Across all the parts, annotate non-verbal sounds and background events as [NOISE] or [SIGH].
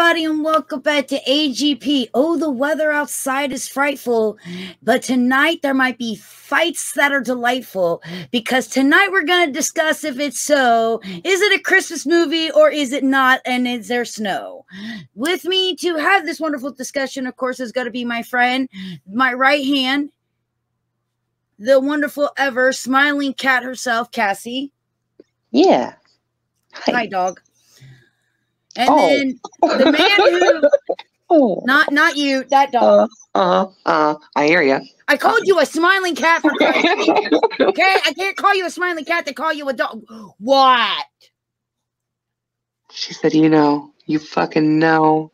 everybody, and welcome back to AGP. Oh, the weather outside is frightful, but tonight there might be fights that are delightful because tonight we're going to discuss if it's so. Is it a Christmas movie or is it not? And is there snow? With me to have this wonderful discussion, of course, is going to be my friend, my right hand, the wonderful ever smiling cat herself, Cassie. Yeah. Hi, dog. And Oh. then the man who [LAUGHS] Oh. not not you, that dog. Uh, uh, uh, I hear you. I called you a smiling cat for Christ's [LAUGHS] okay? I can't call you a smiling cat to call you a dog. What? she said, you know, you fucking know.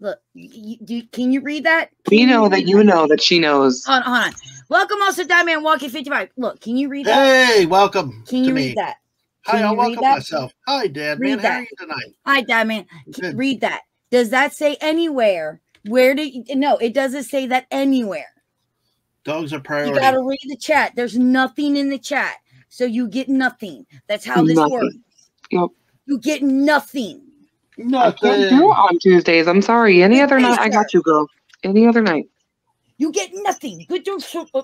Look, you, you, can you read that? We know that you know that she knows. Hold on, hold on. Welcome also Dadman Walking 55. Look, can you read that? Hey, welcome Can to you me. read that? Hi, I'll welcome that? myself. Hi, Dad. Read man, how that. are you tonight? Hi, Dadman. Good. Read that. Does that say anywhere? Where do you, no, it doesn't say that anywhere. Dogs are priority. You gotta read the chat. There's nothing in the chat. So you get nothing. That's how this Nothing. works. Yep. You get nothing. Nothing. I can't do it on Tuesdays. I'm sorry. Any other night, I got you, girl. Any other night. You get nothing. Good to so- uh,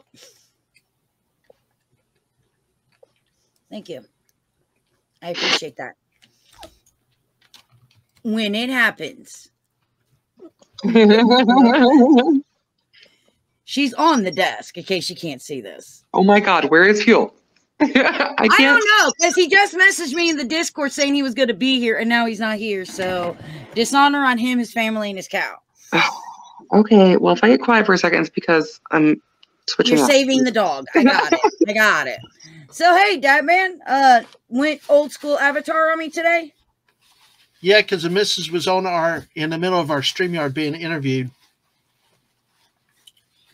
Thank you. I appreciate that. When it happens, [LAUGHS] she's on the desk in case you can't see this. Oh my God, where is fuel? [LAUGHS] I I, can't. don't know because he just messaged me in the Discord saying he was going to be here and now he's not here. So dishonor on him, his family, and his cow. [SIGHS] Okay, well, if I get quiet for a second, it's because I'm switching. You're off. saving the dog. I got it. I got it. [LAUGHS] So hey, Dadman, uh, went old school avatar on me today. Yeah, because the missus was on our in the middle of our StreamYard being interviewed.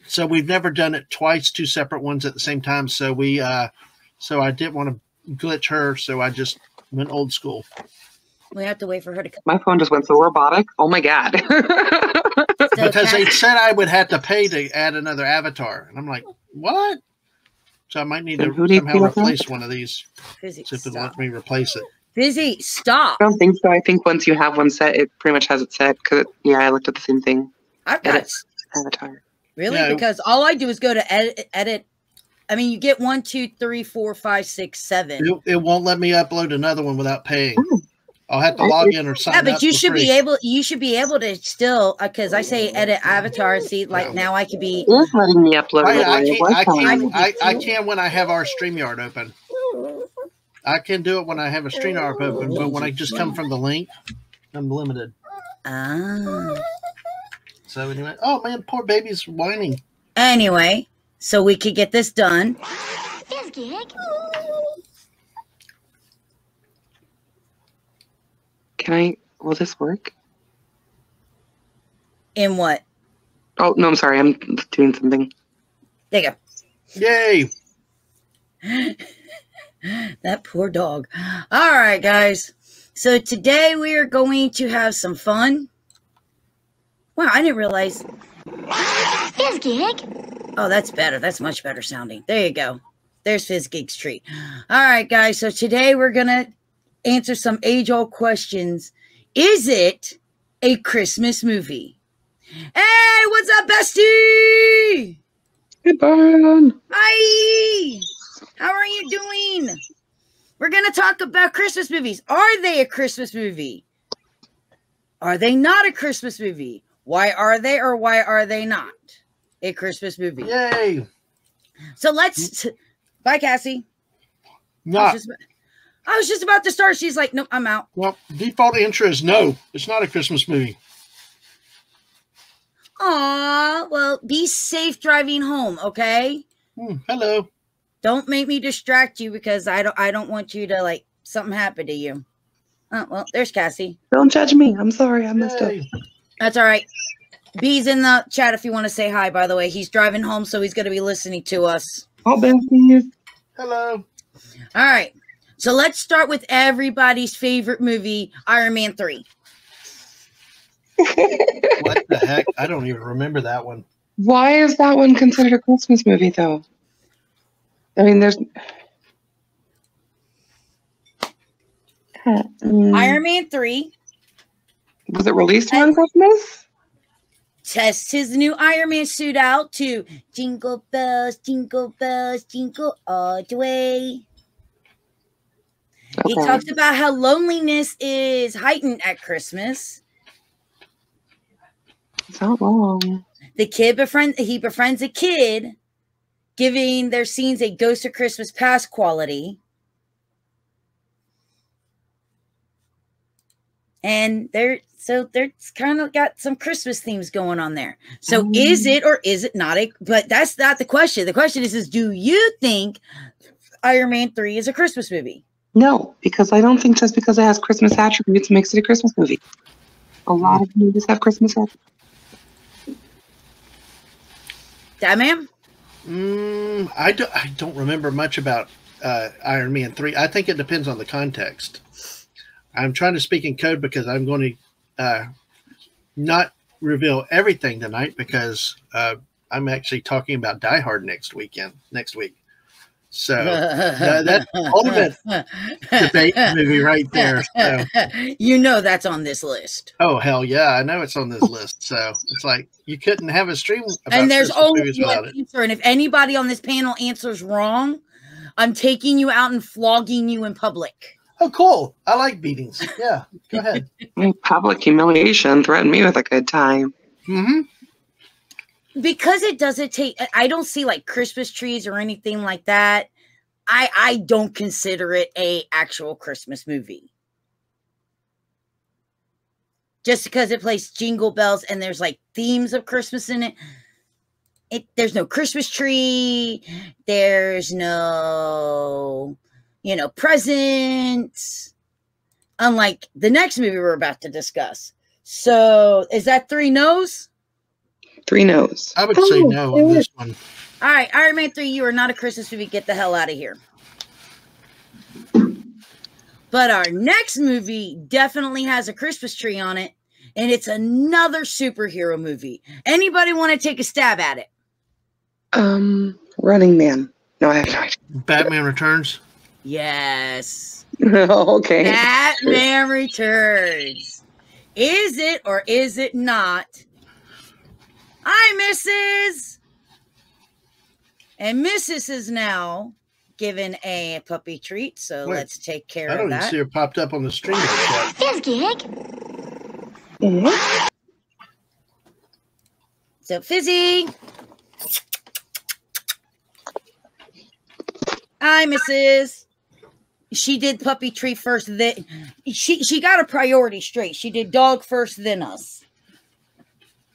So we've never done it twice, two separate ones at the same time. So we uh so I didn't want to glitch her, so I just went old school. We have to wait for her to come. My phone just went so robotic. Oh my God. [LAUGHS] So because they said I would have to pay to add another avatar. And I'm like, what? So I might need So to who do you somehow feel like that? replace one of these. Fizzy, if it'll let me replace it. Fizzy, stop. I don't think so. I think once you have one set, it pretty much has it set. Because yeah, I looked at the same thing. I've got Edit avatar. really Yeah. because all I do is go to edit. edit. I mean, you get one, two, three, four, five, six, seven. It, it won't let me upload another one without paying. Oh. I'll have to log in or sign Yeah, up. but you for should be able. You should be able to still because I say edit avatar. See, like now I could be. It is letting me upload. I. I can't. I can. I, I can when I have our Streamyard open. I can do it when I have a Streamyard open, but when I just come from the link, I'm limited. Ah. So anyway, oh man, poor baby's whining. Anyway, so we could get this done. Can I? Will this work? In what? Oh no, I'm sorry. I'm doing something. There you go. Yay! [LAUGHS] That poor dog. All right, guys. So today we are going to have some fun. Wow, I didn't realize. [GASPS] Fizzgig. Oh, that's better. That's much better sounding. There you go. There's Fizzgig's treat. All right, guys. So today we're gonna answer some age-old questions. Is it a Christmas movie? Hey, what's up, bestie? Hey, Byron. Hi. How are you doing? We're gonna talk about Christmas movies. Are they a Christmas movie? Are they not a Christmas movie? Why are they or why are they not a Christmas movie? Yay! So let's. Bye, Cassie. Not just, I was just about to start. She's like, "Nope, I'm out." well. Default answer is no. It's not a Christmas movie. Aw, well, be safe driving home, okay? Hmm, hello. Don't make me distract you because I don't. I don't want you to like something happen to you. Oh well, there's Cassie. Don't judge me. I'm sorry. I messed up. That's all right. B's in the chat if you want to say hi. By the way, he's driving home, so he's going to be listening to us. Oh, besties. Hello. All right. So let's start with everybody's favorite movie, Iron Man Three. [LAUGHS] What the heck? I don't even remember that one. Why is that one considered a Christmas movie, though? I mean, there's. Iron Man Three Was it released on Christmas? tests his new Iron Man suit out to jingle bells, jingle bells, jingle all the way. He Okay. talks about how loneliness is heightened at Christmas. Not long. The kid befriend he befriends a kid, giving their scenes a Ghost of Christmas Past quality. And they're so there's kind of got some Christmas themes going on there. So is Mm. it or is it not a but that's not the question. The question is is do you think Iron Man 3 is a Christmas movie? No, because I don't think just because it has Christmas attributes makes it a Christmas movie. A lot of movies have Christmas attributes. That man? Mm, I don't. I don't remember much about uh, Iron Man three. I think it depends on the context. I'm trying to speak in code because I'm going to uh, not reveal everything tonight because uh, I'm actually talking about Die Hard next weekend. Next week, so [LAUGHS] that- that's ultimate debate movie right there. So, you know that's on this list. oh hell yeah, I know it's on this list. So it's like you couldn't have a stream. About and there's Christmas only movies without one it. answer. And if anybody on this panel answers wrong, I'm taking you out and flogging you in public. Oh, cool! I like beatings. Yeah, go ahead. [LAUGHS] Public humiliation threatened me with a good time. hmm Because it doesn't take I don't see like Christmas trees or anything like that. I I don't consider it a actual Christmas movie. Just because it plays jingle bells and there's like themes of Christmas in it. It there's no Christmas tree, there's no you know, presents. Unlike the next movie we're about to discuss. So, is that three no's? Three no's. I would say Oh, no on this one. All right, Iron Man 3, you are not a Christmas movie. Get the hell out of here. But our next movie definitely has a Christmas tree on it, and it's another superhero movie. Anybody want to take a stab at it? Um, Running Man. No, I have no idea. Batman Returns. Yes. [LAUGHS] okay. Batman Returns. Is it or is it not? Hi, Mrs. And Mrs. is now given a puppy treat, so Wait, let's take care of that. I of don't even that. see her popped up on the stream yet. Mhm. So Fizzy. Hi, Mrs. She did puppy tree first. Then she she got a priority straight. She did dog first, then us.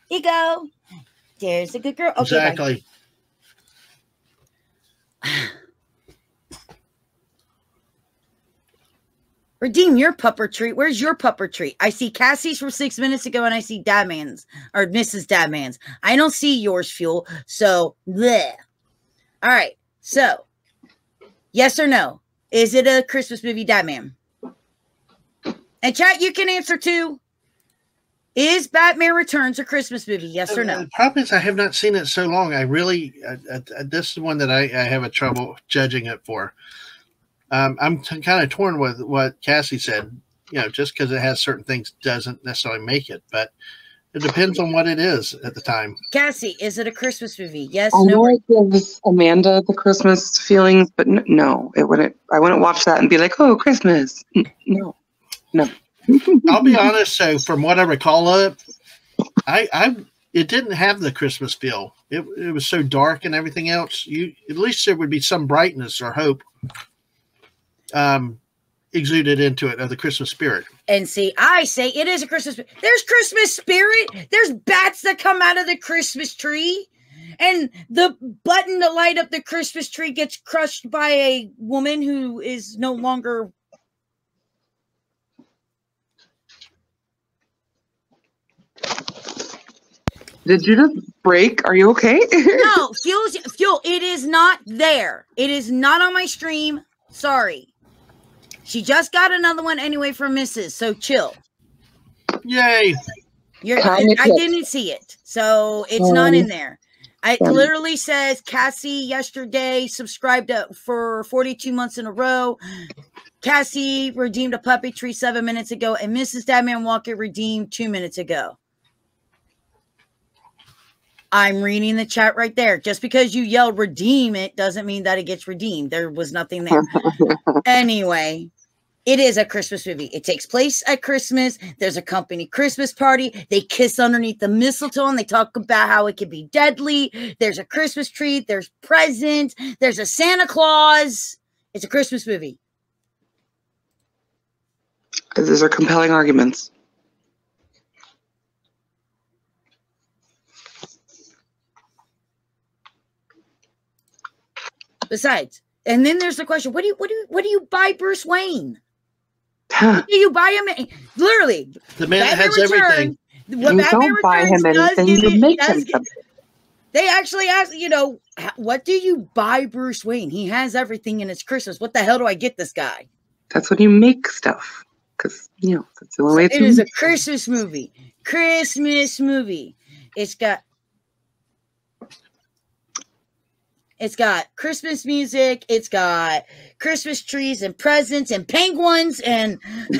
You go. There's a good girl. Okay, exactly. [SIGHS] Redeem your pupper treat. Where's your pupper treat? I see Cassie's from six minutes ago, and I see Dadman's or Mrs. Dadman's. I don't see yours, Fuel. So, bleh. All right. So, yes or no? Is it a Christmas movie, Dadman? And chat, you can answer too. Is Batman Returns a Christmas movie? Yes or no? The problem is I have not seen it so long. I really uh, uh, uh, this is one that I, I have a trouble judging it for. Um, I'm t- kind of torn with what Cassie said. You know, just because it has certain things doesn't necessarily make it, but it depends on what it is at the time. Cassie, is it a Christmas movie? Yes, I no. know or- it gives Amanda the Christmas feelings, but n- no, it wouldn't. I wouldn't watch that and be like, "Oh, Christmas." N- No, no. I'll be honest. So, from what I recall of it, I, I, it didn't have the Christmas feel. It, it was so dark and everything else. You, at least there would be some brightness or hope, um, exuded into it of the Christmas spirit. And see, I say it is a Christmas. There's Christmas spirit. There's bats that come out of the Christmas tree. And the button to light up the Christmas tree gets crushed by a woman who is no longer. Did you just break? Are you okay? [LAUGHS] No, fuel, fuel. It is not there. It is not on my stream. Sorry. She just got another one anyway from Mrs. So chill. Yay! You're, I, I didn't see it, so it's not Um, in there. It um, literally says Cassie yesterday subscribed to, for 42 months in a row. Cassie redeemed a puppy tree seven minutes ago, and Mrs. Dadman Walker redeemed two minutes ago. I'm reading the chat right there. Just because you yelled redeem it doesn't mean that it gets redeemed. There was nothing there. [LAUGHS] anyway, it is a Christmas movie. It takes place at Christmas. There's a company Christmas party. They kiss underneath the mistletoe and they talk about how it can be deadly. There's a Christmas tree. There's presents. There's a Santa Claus. It's a Christmas movie. These are compelling arguments. Besides, and then there's the question: What do you what do you what do you buy Bruce Wayne? [LAUGHS] Do you buy him? Literally, The man Batman has everything. What you Batman don't buy him anything, you it- make him something. They actually ask, you know, what do you buy Bruce Wayne? He has everything and it's Christmas. What the hell do I get this guy? That's when you make stuff. Because, you know, that's the only way It to a Christmas movie. Christmas movie. It's got It's got Christmas music, it's got Christmas trees and presents and penguins and [LAUGHS] and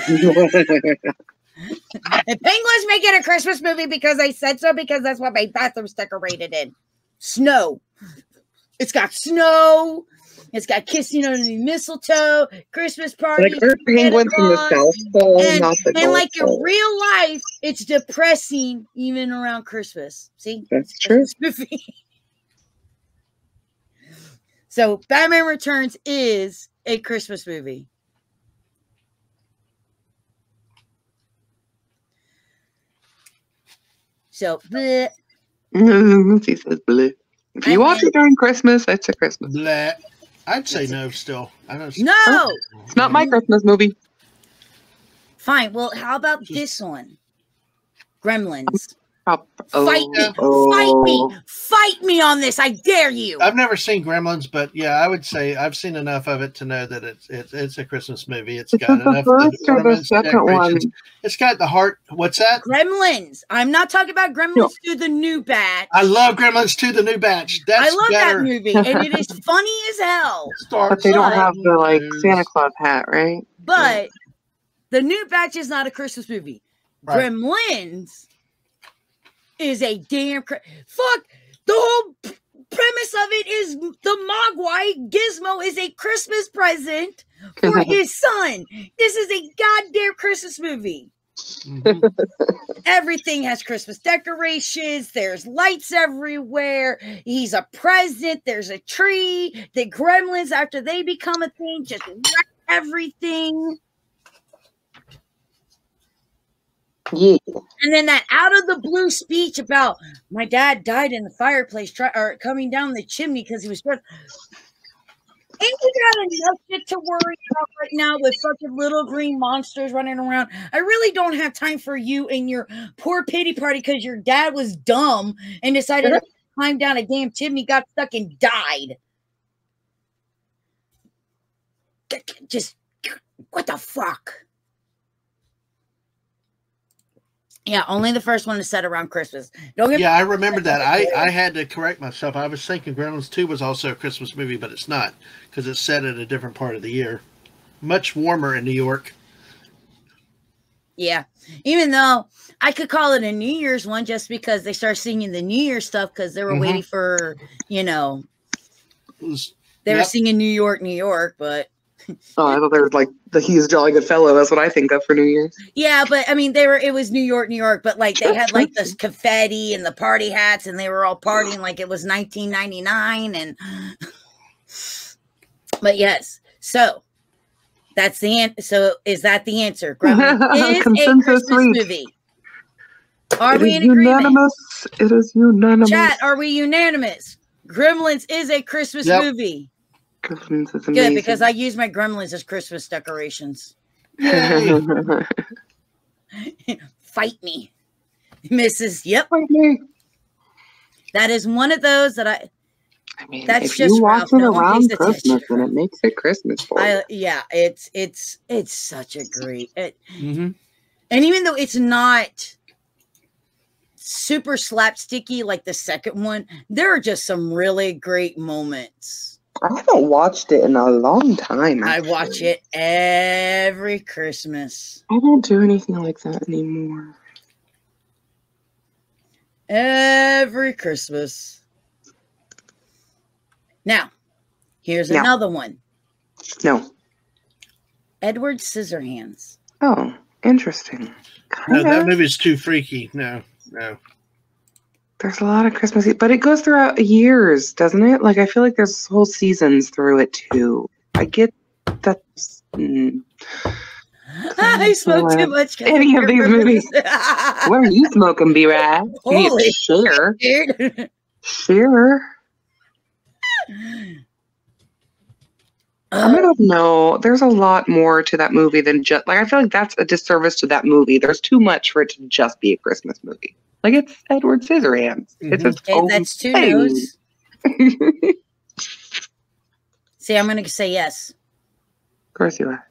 penguins make it a Christmas movie because I said so because that's what my bathroom's decorated in. Snow. It's got snow. It's got kissing under the mistletoe, Christmas party. like, penguins in the South Pole, and, not the and like in real life, it's depressing even around Christmas. See, That's It's true. [LAUGHS] Christmas movie. so, Batman Returns is a Christmas movie. So, bleh. [LAUGHS] he says blue. If you watch it during Christmas, it's a Christmas. Blah. I'd say no still. I don't no, oh, It's not my Christmas movie. fine. Well, how about this one? Gremlins. Oh, Fight me. oh. Fight me. Oh. Fight me on this. I dare you. I've never seen Gremlins, but yeah, I would say I've seen enough of it to know that it's it's, it's a Christmas movie. It's Is got it the enough first or the ornaments, second one? decorations. It's got the heart. What's that? Gremlins. I'm not talking about Gremlins to the new batch. I love Gremlins 2, the new batch. That's I love better. that movie, [LAUGHS] and it is funny as hell. Start But they don't have the like News. Santa Claus hat, right? But the new batch is not a Christmas movie. Right. Gremlins is a damn cra- fuck. The whole p- premise of it is the Mogwai Gizmo is a Christmas present for [LAUGHS] his son. This is a goddamn Christmas movie. Mhm. [LAUGHS] Everything has Christmas decorations. There's lights everywhere. He's a present. There's a tree. The gremlins, after they become a thing, just wreck everything. Yeah. And then that out of the blue speech about my dad died in the fireplace, try, or coming down the chimney because he was stressed. Ain't you got enough shit to worry about right now with fucking little green monsters running around? I really don't have time for you and your poor pity party because your dad was dumb and decided to climb down a damn chimney, got stuck, and died. Just what the fuck? Yeah, only the first one is set around Christmas. Don't get Yeah, I remember that. I, I had to correct myself. I was thinking Gremlins 2 was also a Christmas movie, but it's not because it's set at a different part of the year. Much warmer in New York. Yeah. Even though I could call it a New Year's one just because they start singing the New Year stuff because they were Mhm. waiting for, you know, was- they were singing New York, New York. But Oh, I thought there was like the he's a jolly good fellow. That's what I think of for New Year's. yeah, but I mean, they were, it was New York, New York, but like they had like this [LAUGHS] confetti and the party hats and they were all partying like it was 1999. And, [SIGHS] but yes. So that's the answer. So is that the answer? Gremlins [LAUGHS] is a Christmas movie. Are It we is in agreement? unanimous. It is unanimous. Chat, are we unanimous? Gremlins is a Christmas Yep. movie. Gremlins is Good, amazing. because I use my gremlins as Christmas decorations. [LAUGHS] Fight me. Mrs. Yep. Wait, me. That is one of those that I I mean, That's if just you watch Ralph. it No around. Christmas, and it makes it Christmas for you. I yeah, it's it's it's such a great it, Mhm. and even though it's not super slapsticky like the second one, there are just some really great moments. I haven't watched it in a long time. I watch it every Christmas. I don't do anything like that anymore. Every Christmas. Now, here's Now. another one. No. Edward Scissorhands. Oh, interesting. No, that of. movie's too freaky. No, no. There's a lot of Christmas, but it goes throughout years, doesn't it? Like I feel like there's whole seasons through it too. I get that. Mm. [LAUGHS] I smoke too much. Any of these movies. Where are you smoking, B Rad? [LAUGHS] Holy share, share. [SIGHS] I don't know. There's a lot more to that movie than just like I feel like that's a disservice to that movie. There's too much for it to just be a Christmas movie. Like it's Edward Scissorhands. It's Mhm. its Okay, own that's two thing. [LAUGHS] See, I'm gonna say yes. Of course you are.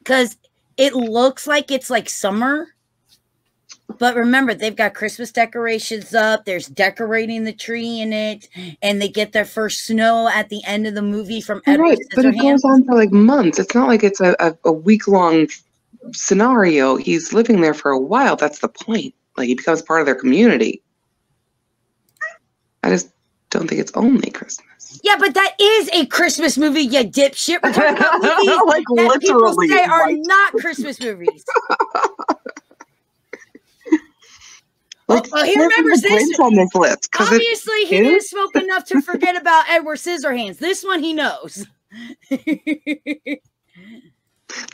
Because it looks like it's like summer. But remember, they've got Christmas decorations up. There's decorating the tree in it, and they get their first snow at the end of the movie from You're Edward right, but it goes on for like months. It's not like it's a, a, a week long scenario. He's living there for a while. That's the point. Like he becomes part of their community. I just don't think it's only Christmas. Yeah, but that is a Christmas movie, you dipshit. We're talking about [LAUGHS] movies like that people say are like- not Christmas movies. [LAUGHS] like, oh, he remembers this. On this list Obviously, he didn't smoke [LAUGHS] enough to forget about Edward Scissorhands. This one he knows. that's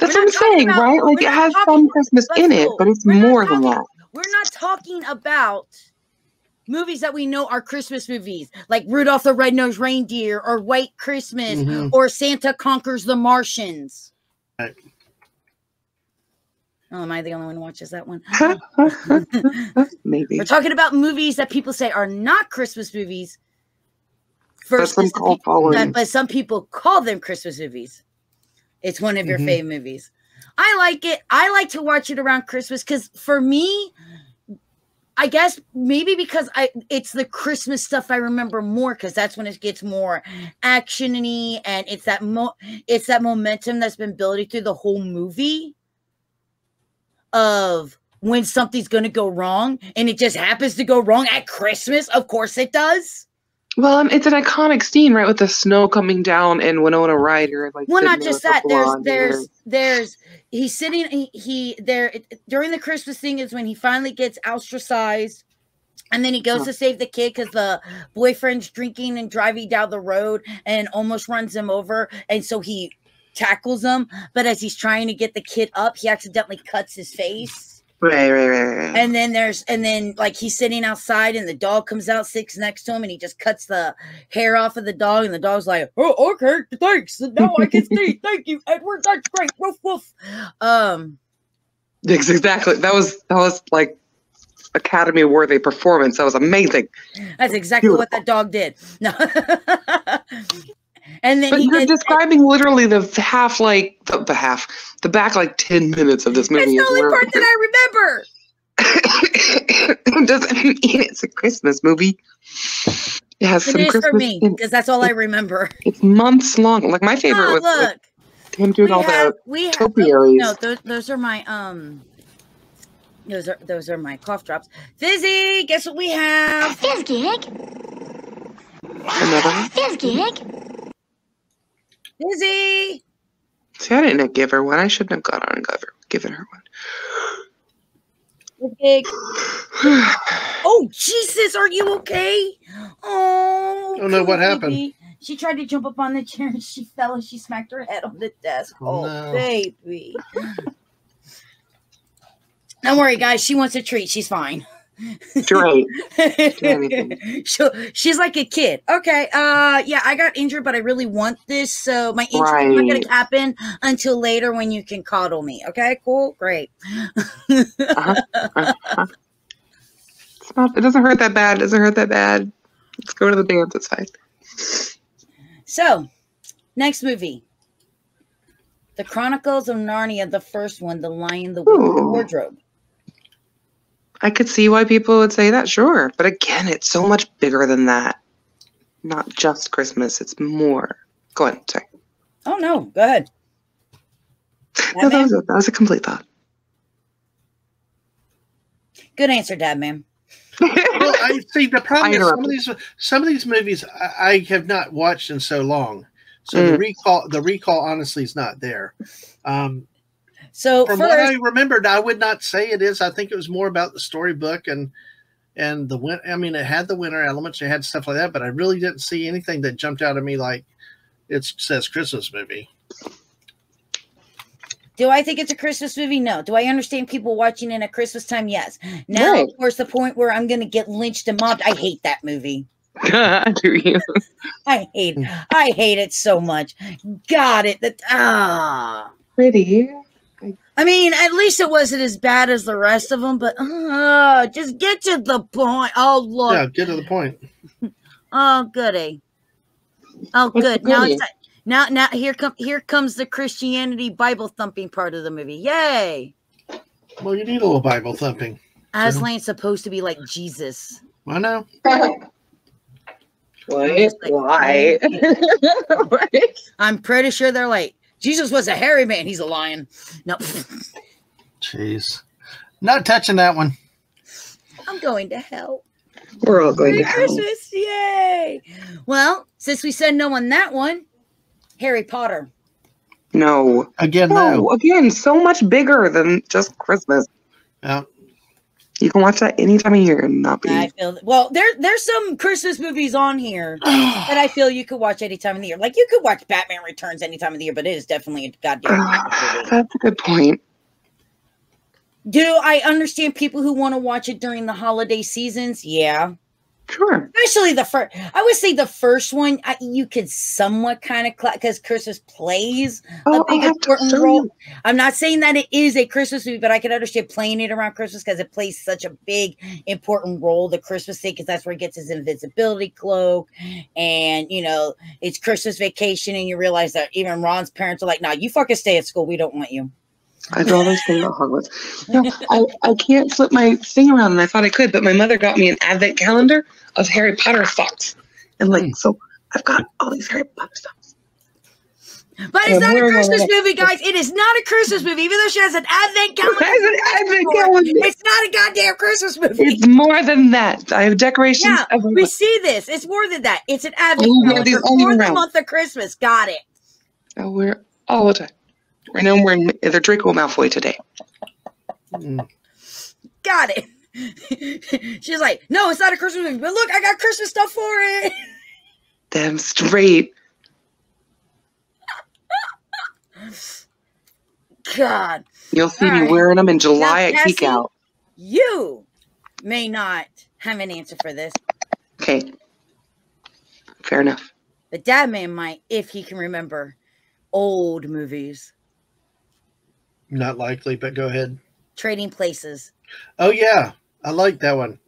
what I'm saying, about- right? Like it has some Christmas in it, but it's more than that. We're not talking about movies that we know are Christmas movies, like Rudolph the Red-Nosed Reindeer or White Christmas Mhm. or Santa Conquers the Martians. Right. Oh, am I the only one who watches that one? [LAUGHS] Maybe We're talking about movies that people say are not Christmas movies. people that, but some people call them Christmas movies. It's one of your Mhm. fave movies. I like it. I like to watch it around Christmas because for me, I guess maybe because I it's the Christmas stuff I remember more because that's when it gets more actiony and it's that mo it's that momentum that's been building through the whole movie of when something's gonna go wrong and it just happens to go wrong at Christmas. Of course it does. Well, um, it's an iconic scene, right, with the snow coming down and Winona Ryder. Like, well not just that there's there's hair. there's he's sitting he, he there it- during the christmas thing is when he finally gets ostracized and then he goes to save the kid because the boyfriend's drinking and driving down the road and almost runs him over and so he tackles him but as he's trying to get the kid up he accidentally cuts his face Right, right, right, right. and then there's and then like he's sitting outside and the dog comes out sits next to him and he just cuts the hair off of the dog and the dog's like oh okay thanks now i can see [LAUGHS] thank you edward that's great woof woof um exactly. That was that was like Academy worthy performance. That was amazing. that's exactly what that dog did [LAUGHS] no and then But he you're gets, describing literally the half, like the, the half, the back like ten minutes of this that's movie. the only part that i remember it [LAUGHS] doesn't mean it's a Christmas movie. It has it some is Christmas. for me because that's all i remember It's months long. Like my favorite Ah, was like, look him doing we all have, the we have no those, those are my um those are those are my cough drops fizzy guess what we have Fizzgig, another. one. Fizzgig, fizzy See, I didn't give her one. I shouldn't have gone on and given her, given her Big. one. [SIGHS] Oh Jesus, are you okay? Oh, Oh, no, what baby. happened? She tried to jump up on the chair and she fell and she smacked her head on the desk. Oh, Oh, no. baby. Don't worry, guys. She wants a treat. She's fine. [LAUGHS] She'll- she's like a kid. Okay. Uh yeah, I got injured, but I really want this. So my injury is not gonna happen until later when you can coddle me. Okay, cool, great. Uh-huh. Uh-huh. [LAUGHS] It's not, it doesn't hurt that bad. It doesn't hurt that bad. Let's go to the dance. It's fine. So, next movie. The Chronicles of Narnia, the first one, The Lion, the Witch, the. Wardrobe. I could see why people would say that, sure. But again, it's so much bigger than that. Not just Christmas, it's more. Go on. Sorry. Oh no, go ahead. [LAUGHS] No, that was, a, that was a complete thought. Good answer, Dad, man. well, I see the problem. [LAUGHS] Is some of these some of these movies I, I have not watched in so long, so the Mm. recall the recall honestly is not there. Um, So from what I remembered, I would not say it is. I think it was more about the storybook and and the win. I mean, it had the winter elements, it had stuff like that, but I really didn't see anything that jumped out at me like it says Christmas movie. do I think it's a Christmas movie? No. Do I understand people watching in at Christmas time? Yes. Now, Right. of course, the point where I'm going to get lynched and mobbed. I hate that movie. [LAUGHS] Do you? [LAUGHS] I hate. I hate it so much. Got it. That ah. Pretty. I mean, at least it wasn't as bad as the rest of them, but uh, just get to the point. Oh, look. Yeah, get to the point. [LAUGHS] Oh, goody. Oh, What's good. Now, it's, now, now, here come here comes the Christianity Bible thumping part of the movie. Yay! Well, you need a little Bible thumping. Aslan's supposed to be like Jesus. I know. [LAUGHS] Why? Why? [LAUGHS] I'm pretty sure they're like Jesus was a hairy man. He's a lion. No, Jeez, not touching that one. I'm going to hell. We're all going Merry to hell. Christmas! Yay! Well, since we said no on that one, Harry Potter. No. Again, No. no. Again, so much bigger than just Christmas. Yeah. You can watch that any time of year and not be. I feel well. There, there's some Christmas movies on here [SIGHS] oh. that I feel you could watch any time of the year. Like you could watch Batman Returns any time of the year, but it is definitely a goddamn ah, movie. That's a good point. Do I understand people who want to watch it during the holiday seasons? Yeah, Sure. especially the first. I would say the first one I, you could somewhat kind of because Christmas plays Oh, a big I'll have to important role. I'm not saying that it is a Christmas movie, but I can understand playing it around Christmas because it plays such a big, important role. The Christmas thing, because that's where he gets his invisibility cloak, and you know it's Christmas vacation, and you realize that even Ron's parents are like, "Nah, you fucking stay at school. We don't want you." I'd rather stay at Hogwarts. No, I, I can't flip my thing around, and I thought I could, but my mother got me an advent calendar of Harry Potter socks. And, like, hmm. so I've got all these Harry Potter socks. But it's not a Christmas movie, guys. It is not a Christmas movie, even though she has an advent calendar. It's an advent calendar. It's not a goddamn Christmas movie. It's more than that. I have decorations yeah, everywhere. we see this. It's more than that. It's an advent Oh, calendar for the month of Christmas. Got it. Oh, we're all the time. Right now, I'm wearing the Draco Malfoy today. Mm. Got it. [LAUGHS] She's like, no, it's not a Christmas movie, but look, I got Christmas stuff for it. [LAUGHS] Damn straight. [LAUGHS] God, You'll see All me right. wearing them in July Now, at Geek Out. you may not have an answer for this, Okay. Fair enough. but Dad Man might if he can remember old movies. Not likely, but go ahead. Trading Places. Oh yeah, I like that one.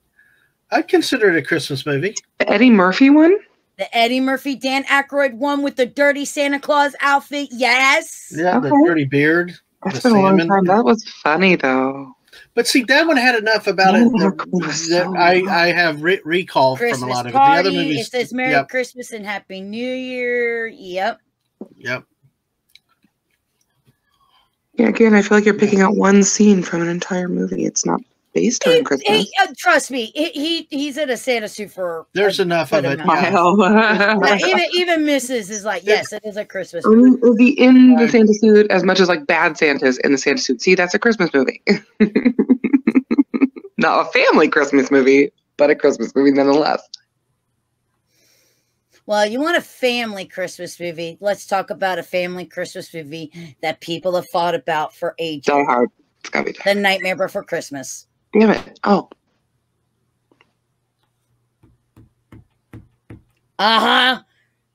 I'd consider it a Christmas movie. The Eddie Murphy one? The Eddie Murphy, Dan Aykroyd one with the dirty Santa Claus outfit. Yes. Yeah, the dirty beard. That's The been a long salmon. time. That was funny, though. But see, that one had enough about it Oh, that, it was that I. I have re- recall Christmas from a lot of it. The other movies, it says Merry yep, Christmas and Happy New Year. Yep. yep. Yeah, again, I feel like you're picking out one scene from an entire movie. It's not based on He- Christmas. he- uh, trust me, he, he he's in a Santa suit for. There's a enough of good it. amount. yeah. [LAUGHS] Even even Mrs. is like, yes, it is a Christmas. I movie. mean, It'll be in the Santa suit as much as like bad Santas in the Santa suit. See, that's a Christmas movie. [LAUGHS] Not a family Christmas movie, but a Christmas movie nonetheless. Well, you want a family Christmas movie? Let's talk about a family Christmas movie that people have fought about for ages. Die Hard. It's gotta be Die The Nightmare Before Christmas. Damn it. Oh, Uh huh.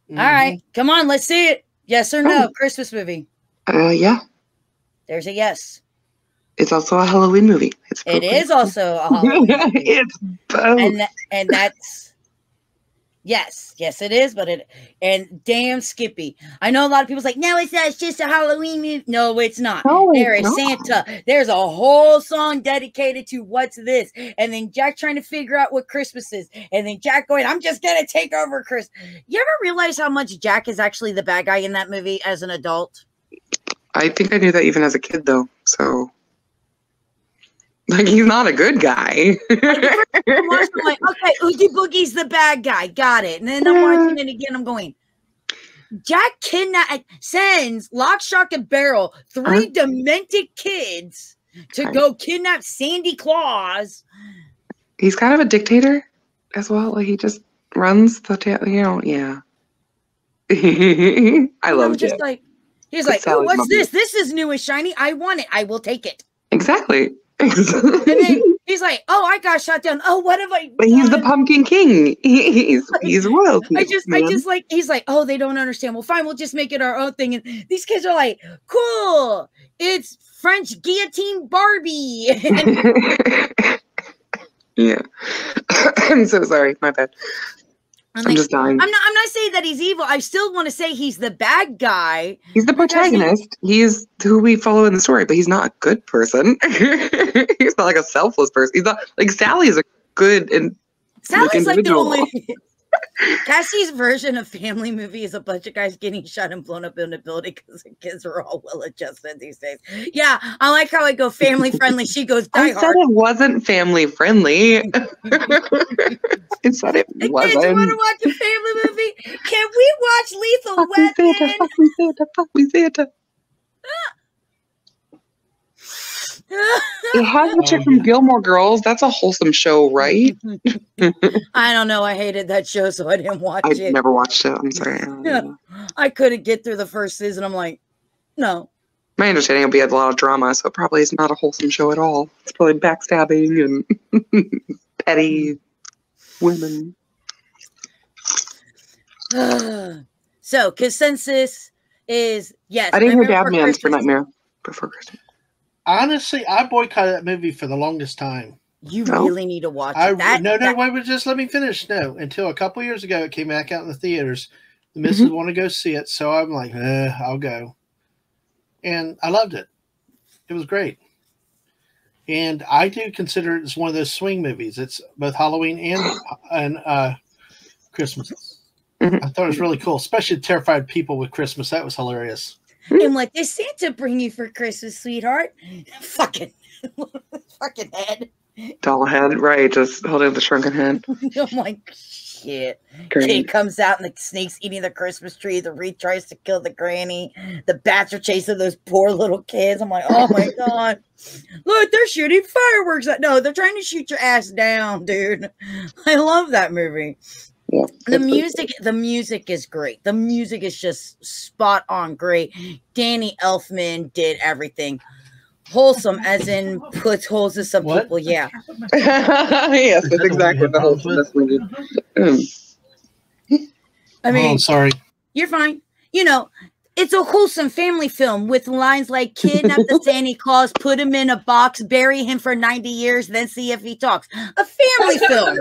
Mhm. All right, come on, let's see it. Yes or no? Christmas movie. uh, yeah. There's a yes. It's also a Halloween movie. It's It both. is also a Halloween [LAUGHS] movie. it's both. and tha- and that's Yes, yes, it is. But it and damn Skippy. I know a lot of people's like, no, it's not. It's just a Halloween movie. No, it's not. No, there it's is not. Santa. There's a whole song dedicated to what's this, and then Jack trying to figure out what Christmas is, and then Jack going, "I'm just gonna take over Chris." You ever realize how much Jack is actually the bad guy in that movie as an adult? I think I knew that even as a kid, though. So, like, he's not a good guy. I'm like, [LAUGHS] okay, Oogie Boogie's the bad guy. Got it. And then I'm watching it again. I'm going, Jack kidnap sends Lock, Shock, and Barrel, three uh-huh. demented kids, to Okay. go kidnap Sandy Claus. he's kind of a dictator as well. Like, he just runs the tail. You know, yeah. [LAUGHS] I And I'm love just it. like, he's Good like, oh, what's this? This is new and shiny. I want it. I will take it. Exactly. And then [LAUGHS] he's like, oh, I got shot down. Oh, what have I but he's the? Pumpkin King. He's [LAUGHS] he's royalty. I just, I just like, he's like, oh, they don't understand. Well, fine, we'll just make it our own thing. And these kids are like, cool, it's French guillotine Barbie. [LAUGHS] yeah. I'm so sorry. My bad. I'm, I'm like, just dying. I'm not, I'm not saying that he's evil. I still want to say he's the bad guy. He's the protagonist. He's who we follow in the story, but he's not a good person. [LAUGHS] he's not like a selfless person. He's not like Sally is a good and Sally's like the only. [LAUGHS] [LAUGHS] Cassie's version of family movie is a bunch of guys getting shot and blown up in a building because the kids are all well adjusted these days. Yeah, I like how I go family friendly. She goes I said hard. it wasn't family friendly. I said it Hey, kids, you want to watch a family movie? Can we watch Lethal Fuck we Santa, Weapon? fuck we Santa, fuck we Santa. [LAUGHS] It has the chick from. Um, Gilmore Girls. That's a wholesome show, right? [LAUGHS] I don't know. I hated that show, so I didn't watch it. I never watched it. I'm sorry. I [LAUGHS] Yeah. I couldn't get through the first season. I'm like, no. My understanding will be a lot of drama, so it probably is not a wholesome show at all. It's probably backstabbing and petty women. [SIGHS] so consensus is yes. I didn't hear Dad Before Man's for Nightmare Before Christmas. Honestly, I boycotted that movie for the longest time. You No. really need to watch I it. That, no no that- wait, wait, just let me finish. No, until a couple years ago, it came back out in the theaters. The missus Mm-hmm. want to go see it, so I'm like, eh, I'll go, and I loved it. It was great, and I do consider it as one of those swing movies. It's both Halloween and and uh, Christmas. Mhm. I thought it was really cool, especially terrified people with Christmas. That was hilarious. I'm like, did Santa bring you for Christmas, sweetheart? fucking, [LAUGHS] fucking head. Doll head, right? Just holding the shrunken head. [LAUGHS] I'm like, shit. Kid comes out and the snake's eating the Christmas tree. The wreath tries to kill the granny. The bats are chasing those poor little kids. I'm like, oh my [LAUGHS] god. Look, they're shooting fireworks. At- no, they're trying to shoot your ass down, dude. [LAUGHS] I love that movie. Yeah. The music, the music is great. The music is just spot on great. Danny Elfman did everything. Wholesome, as in puts holes in some What? people. Yeah. [LAUGHS] yes, that's exactly the whole this movie. Mm. I mean, oh, sorry. You're fine. You know, it's a wholesome family film with lines like kidnap the Santa Claus, put him in a box, bury him for 90 years, then see if he talks. A family film.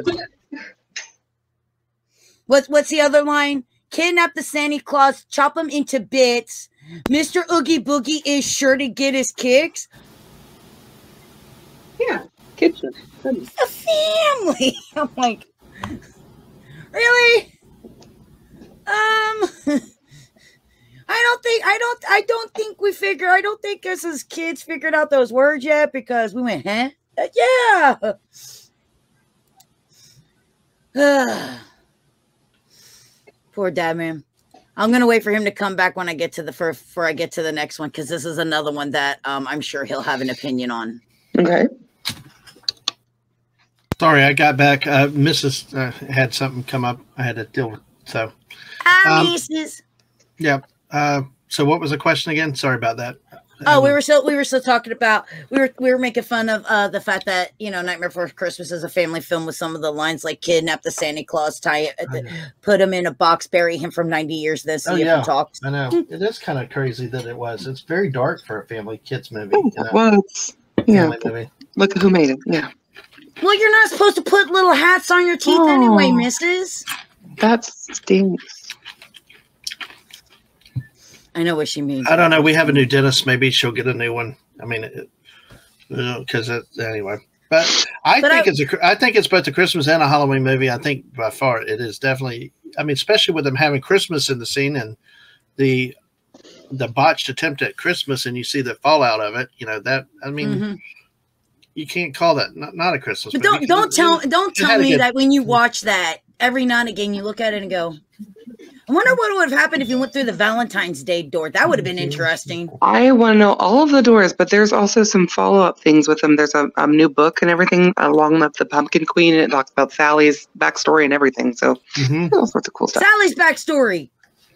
What's what's the other line? Kidnap the Santa Claus, chop him into bits. Mr. Oogie Boogie is sure to get his kicks. Yeah, kitchen. A family. [LAUGHS] I'm like, really? Um [LAUGHS] I don't think I don't I don't think we figure I don't think us as kids figured out those words yet because we went, huh? Uh, yeah. [SIGHS] [SIGHS] Poor dad man. I'm gonna wait for him to come back when I get to the first before I get to the next one because this is another one that um, I'm sure he'll have an opinion on. Okay. Sorry, I got back. Uh, Mrs. Uh, had something come up. I had to deal with. So, Hi, Um, nieces. yeah. Uh, so, what was the question again? Sorry about that. Oh, we were still we were still talking about we were we were making fun of uh the fact that you know Nightmare Before Christmas is a family film with some of the lines like kidnap the Santa Claus, tie it, I know. put him in a box, bury him from ninety years, then see Oh, if yeah. he talks. I know [LAUGHS] it is kind of crazy that it was. It's very dark for a family kids movie. Oh, you know, well, it's, yeah. movie. Look at who made it. Yeah. Well, you're not supposed to put little hats on your teeth anyway, Oh. Missus. That stinks. I know what she means. I don't know. We have a new dentist. Maybe she'll get a new one. I mean, because anyway. But I But think I- it's a. I think it's both a Christmas and a Halloween movie. I think by far it is definitely. I mean, especially with them having Christmas in the scene and the the botched attempt at Christmas, and you see the fallout of it. You know that. I mean, Mhm. you can't call that not, not a Christmas. But movie don't don't tell don't tell me that when you watch that every now and again you look at it and go, I wonder what would have happened if you went through the Valentine's Day door. That would have been interesting. I want to know all of the doors, but there's also some follow up things with them. There's a, a new book and everything along with the Pumpkin Queen, and it talks about Sally's backstory and everything. So Mhm. all sorts of cool stuff. Sally's backstory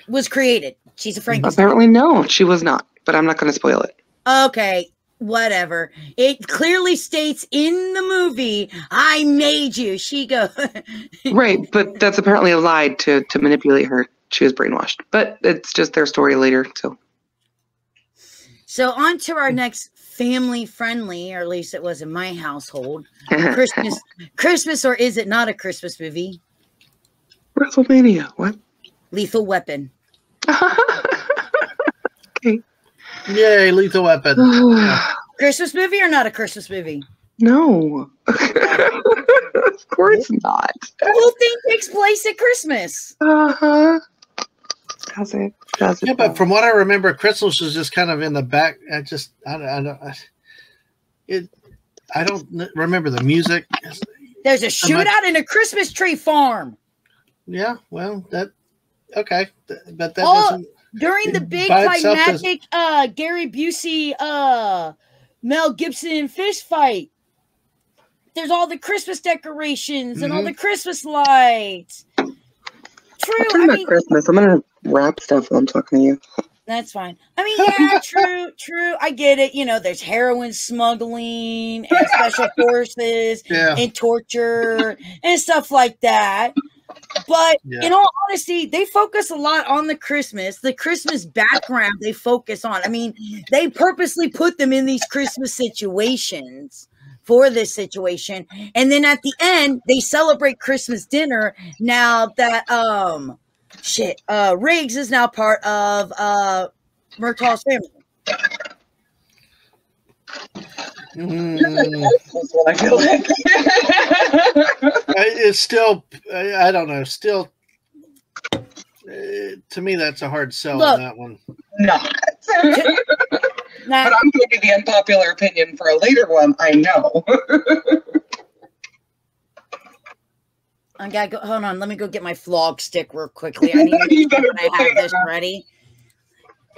was created. She's a Frankenstein. Apparently, no, she was not. But I'm not going to spoil it. Okay, whatever. It clearly states in the movie, "I made you." She goes, [LAUGHS] right, but that's apparently a lie to to manipulate her. She was brainwashed, but it's just their story later. So So on to our next family friendly, or at least it was in my household. Christmas [LAUGHS] Christmas or is it not a Christmas movie? WrestleMania. What? Lethal Weapon. [LAUGHS] okay. [LAUGHS] Yay, Lethal Weapon. [SIGHS] Christmas movie or not a Christmas movie? no. [LAUGHS] of course not. The whole thing takes place at Christmas. Uh huh. Does it? Does it? Yeah, but from what I remember, Christmas was just kind of in the back. I just, I, don't- I don't, I, it, I don't remember the music. There's a I'm not- shootout in a Christmas tree farm. Yeah, well, that, okay, but that Oh, doesn't. During the big By climactic uh Gary Busey uh Mel Gibson fist fight. There's all the Christmas decorations and all Mhm. the Christmas lights. True, I'm I about mean Christmas. I'm gonna wrap stuff while I'm talking to you. that's fine. I mean, yeah, [LAUGHS] true, true. I get it. You know, there's heroin smuggling and special forces [LAUGHS] Yeah, and torture and stuff like that. But Yeah. in all honesty, they focus a lot on the Christmas, the Christmas background they focus on. I mean, they purposely put them in these Christmas situations for this situation. And then at the end, they celebrate Christmas dinner now that um shit, uh Riggs is now part of uh Murtaugh's family. Mm, That's what I feel like. I- it's still, I, I don't know, still. Uh, to me, that's a hard sell Look. on that one. not. Now, But I'm going to give the unpopular opinion for a later one. I know. I gotta go. Hold on, let me go get my flog stick real quickly. I need to You [LAUGHS] make sure I have this ready,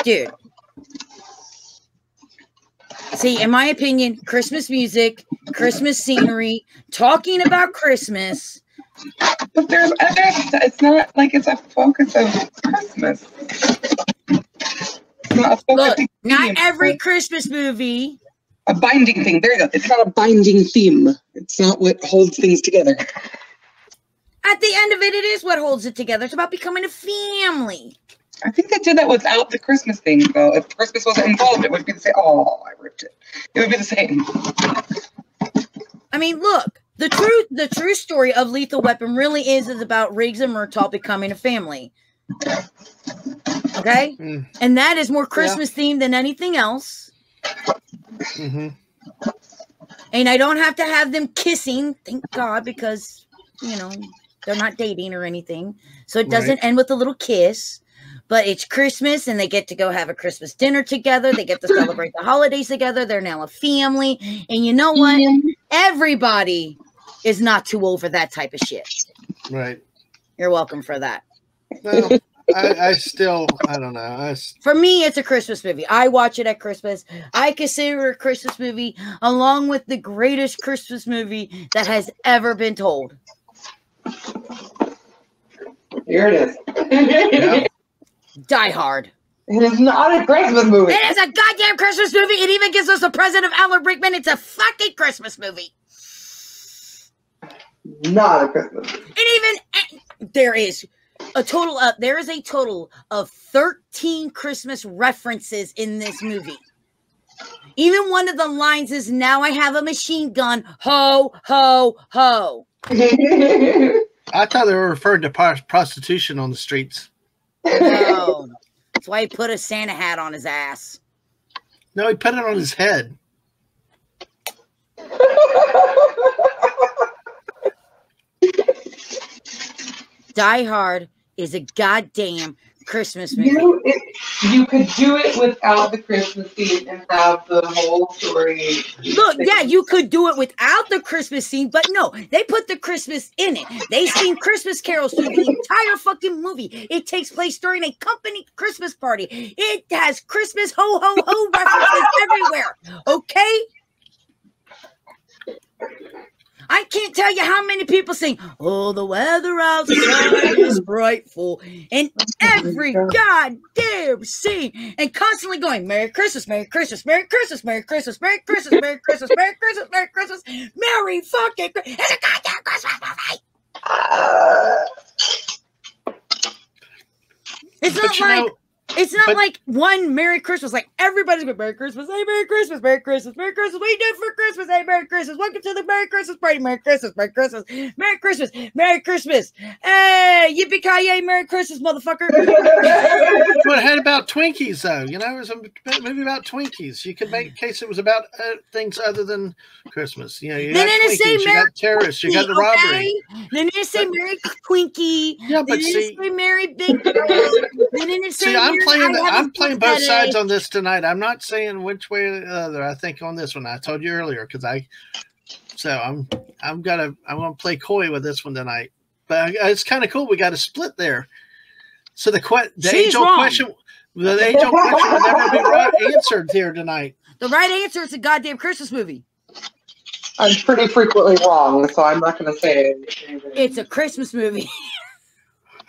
dude. See, in my opinion, Christmas music, Christmas scenery, talking about Christmas. but there's other. It's not like it's a focus of Christmas. Not Look, not every Christmas movie. a binding thing. There you go. It's not a binding theme. It's not what holds things together. At the end of it, it is what holds it together. It's about becoming a family. I think they did that without the Christmas thing, though. If Christmas wasn't involved, it would be the same. Oh, I ripped it. It would be the same. I mean, look, the true the true story of Lethal Weapon really is is about Riggs and Murtaugh becoming a family. Okay, Mm, and that is more Christmas themed than anything else. Mm-hmm. And I don't have to have them kissing, thank God, because you know they're not dating or anything. So it doesn't end with a little kiss. But it's Christmas and they get to go have a Christmas dinner together. They get to celebrate the holidays together. They're now a family. And you know what? Everybody is not too old for that type of shit. Right. You're welcome for that. No, I, I still, I don't know. I, s- For me, it's a Christmas movie. I watch it at Christmas. I consider it a Christmas movie along with the greatest Christmas movie that has ever been told. Here it is. yeah. Die Hard. It is not a Christmas movie. It is a goddamn Christmas movie. It even gives us the present of Alan Rickman. It's a fucking Christmas movie. Not a Christmas movie. And even eh, there is a total of there is a total of 13 Christmas references in this movie. Even one of the lines is now I have a machine gun. Ho, ho, ho. [LAUGHS] I thought they were referring to prostitution on the streets. No. That's why he put a Santa hat on his ass. No, he put it on his head. Die Hard is a goddamn Christmas movie. You, it, you could do it without the Christmas scene and have the whole story. Look, yeah, you could do it without the Christmas scene, but no, they put the Christmas in it. They sing Christmas carols through the entire fucking movie. It takes place during a company Christmas party. It has Christmas ho ho ho references everywhere. Okay? I can't tell you how many people sing, Oh, the weather outside is frightful. And every goddamn scene. And constantly going, Merry Christmas, Merry Christmas, Merry Christmas, Merry Christmas, Merry Christmas, Merry Christmas, Merry Christmas, Merry Christmas, Merry fucking Christmas. It's a goddamn Christmas movie. [LAUGHS] It's not But like know, it's not but- like one Merry Christmas. Like everybody's going Merry Christmas, hey Merry Christmas, Merry Christmas, Merry Christmas. What you doing for Christmas? Hey Merry Christmas. Welcome to the Merry Christmas party. Merry Christmas, Merry Christmas, Merry Christmas, Merry Christmas. Hey, yippee ki yay, Merry Christmas, motherfucker. [LAUGHS] But had about Twinkies, though. You know, it was a movie about Twinkies. You could make a case it was about uh, things other than Christmas. You know, you got it say Twinkies, you Merry got terrorists, you got the robbery. Okay? Then it say Merry Twinkie. Yeah, but Then see, say Merry Big Bird. Then it say see, I'm playing. I have a I'm playing both sides on this tonight. I'm not saying which way or the other. I think on this one, I told you earlier because I. So I'm I'm gonna I'm gonna play coy with this one tonight, but it's kind of cool. We got a split there. So the que- the She's age old wrong. question, the age old question will never be right answered here tonight. The right answer is a goddamn Christmas movie. I'm pretty frequently wrong, so I'm not going to say anything. It's a Christmas movie. [LAUGHS] [LAUGHS]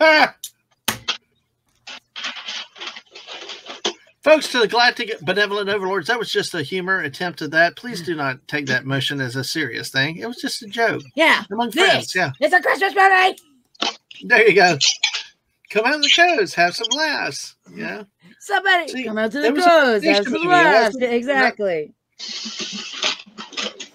Folks, to the galactic benevolent overlords, that was just a humor attempt at that. Please do not take that motion as a serious thing. It was just a joke Yeah. among friends. Yeah, It's a Christmas movie. there you go. Come out of the shows, have some laughs. Yeah, Somebody See, come out to the shows. Have some laughs. Exactly.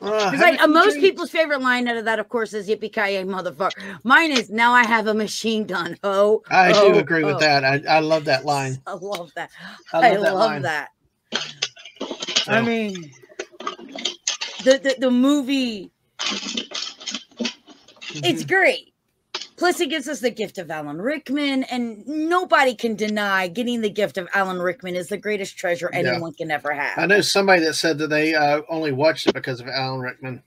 Uh, like uh, most changed? people's favorite line out of that, of course, is "Yippee ki yay, motherfucker." Mine is "Now I have a machine gun." [LAUGHS] Oh, I oh, do agree with oh. that. I, I love that [LAUGHS] line. I love that. I I love that love line. that. So, I mean, the the, the movie, it's mhm. great. Plus, it gives us the gift of Alan Rickman, and nobody can deny getting the gift of Alan Rickman is the greatest treasure Yeah. anyone can ever have. I know somebody that said that they uh, only watched it because of Alan Rickman.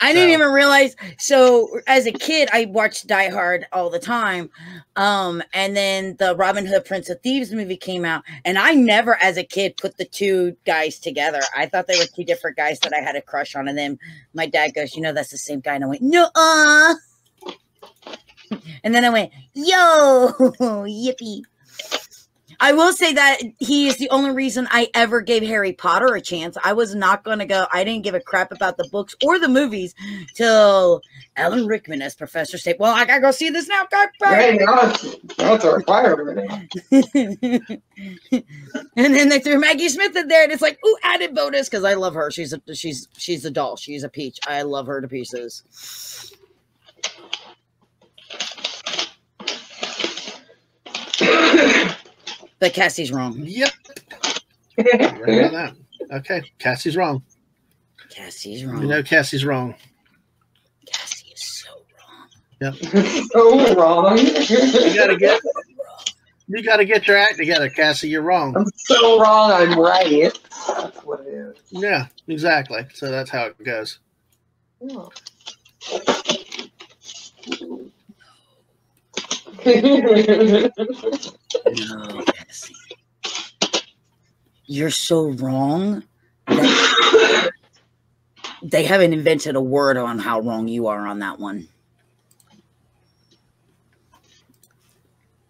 I didn't So- even realize. So as a kid, I watched Die Hard all the time. Um, and then the Robin Hood Prince of Thieves movie came out, and I never, as a kid, put the two guys together. I thought they were two different guys that I had a crush on. And then my dad goes, "You know, that's the same guy." And I went, "No, uh." And then I went, "Yo, [LAUGHS] yippee." I will say that he is the only reason I ever gave Harry Potter a chance. I was not going to go. I didn't give a crap about the books or the movies till Alan Rickman as Professor Snape. Well, I gotta go see this now. God, Right now, it's, now it's a requirement. [LAUGHS] and then they threw Maggie Smith in there, and it's like, ooh, added bonus because I love her. She's a she's she's a doll. She's a peach. I love her to pieces. [COUGHS] But Cassie's wrong. Yep. [LAUGHS] Okay, Cassie's wrong. Cassie's wrong. You know Cassie's wrong. Cassie is so wrong. Yep. [LAUGHS] so wrong. You gotta get you gotta get your act together, Cassie. You're wrong. I'm so wrong. I'm right. That's what it is. Yeah, exactly. So that's how it goes. Oh. No, [LAUGHS] Cassie. You're so wrong. that they haven't invented a word on how wrong you are on that one.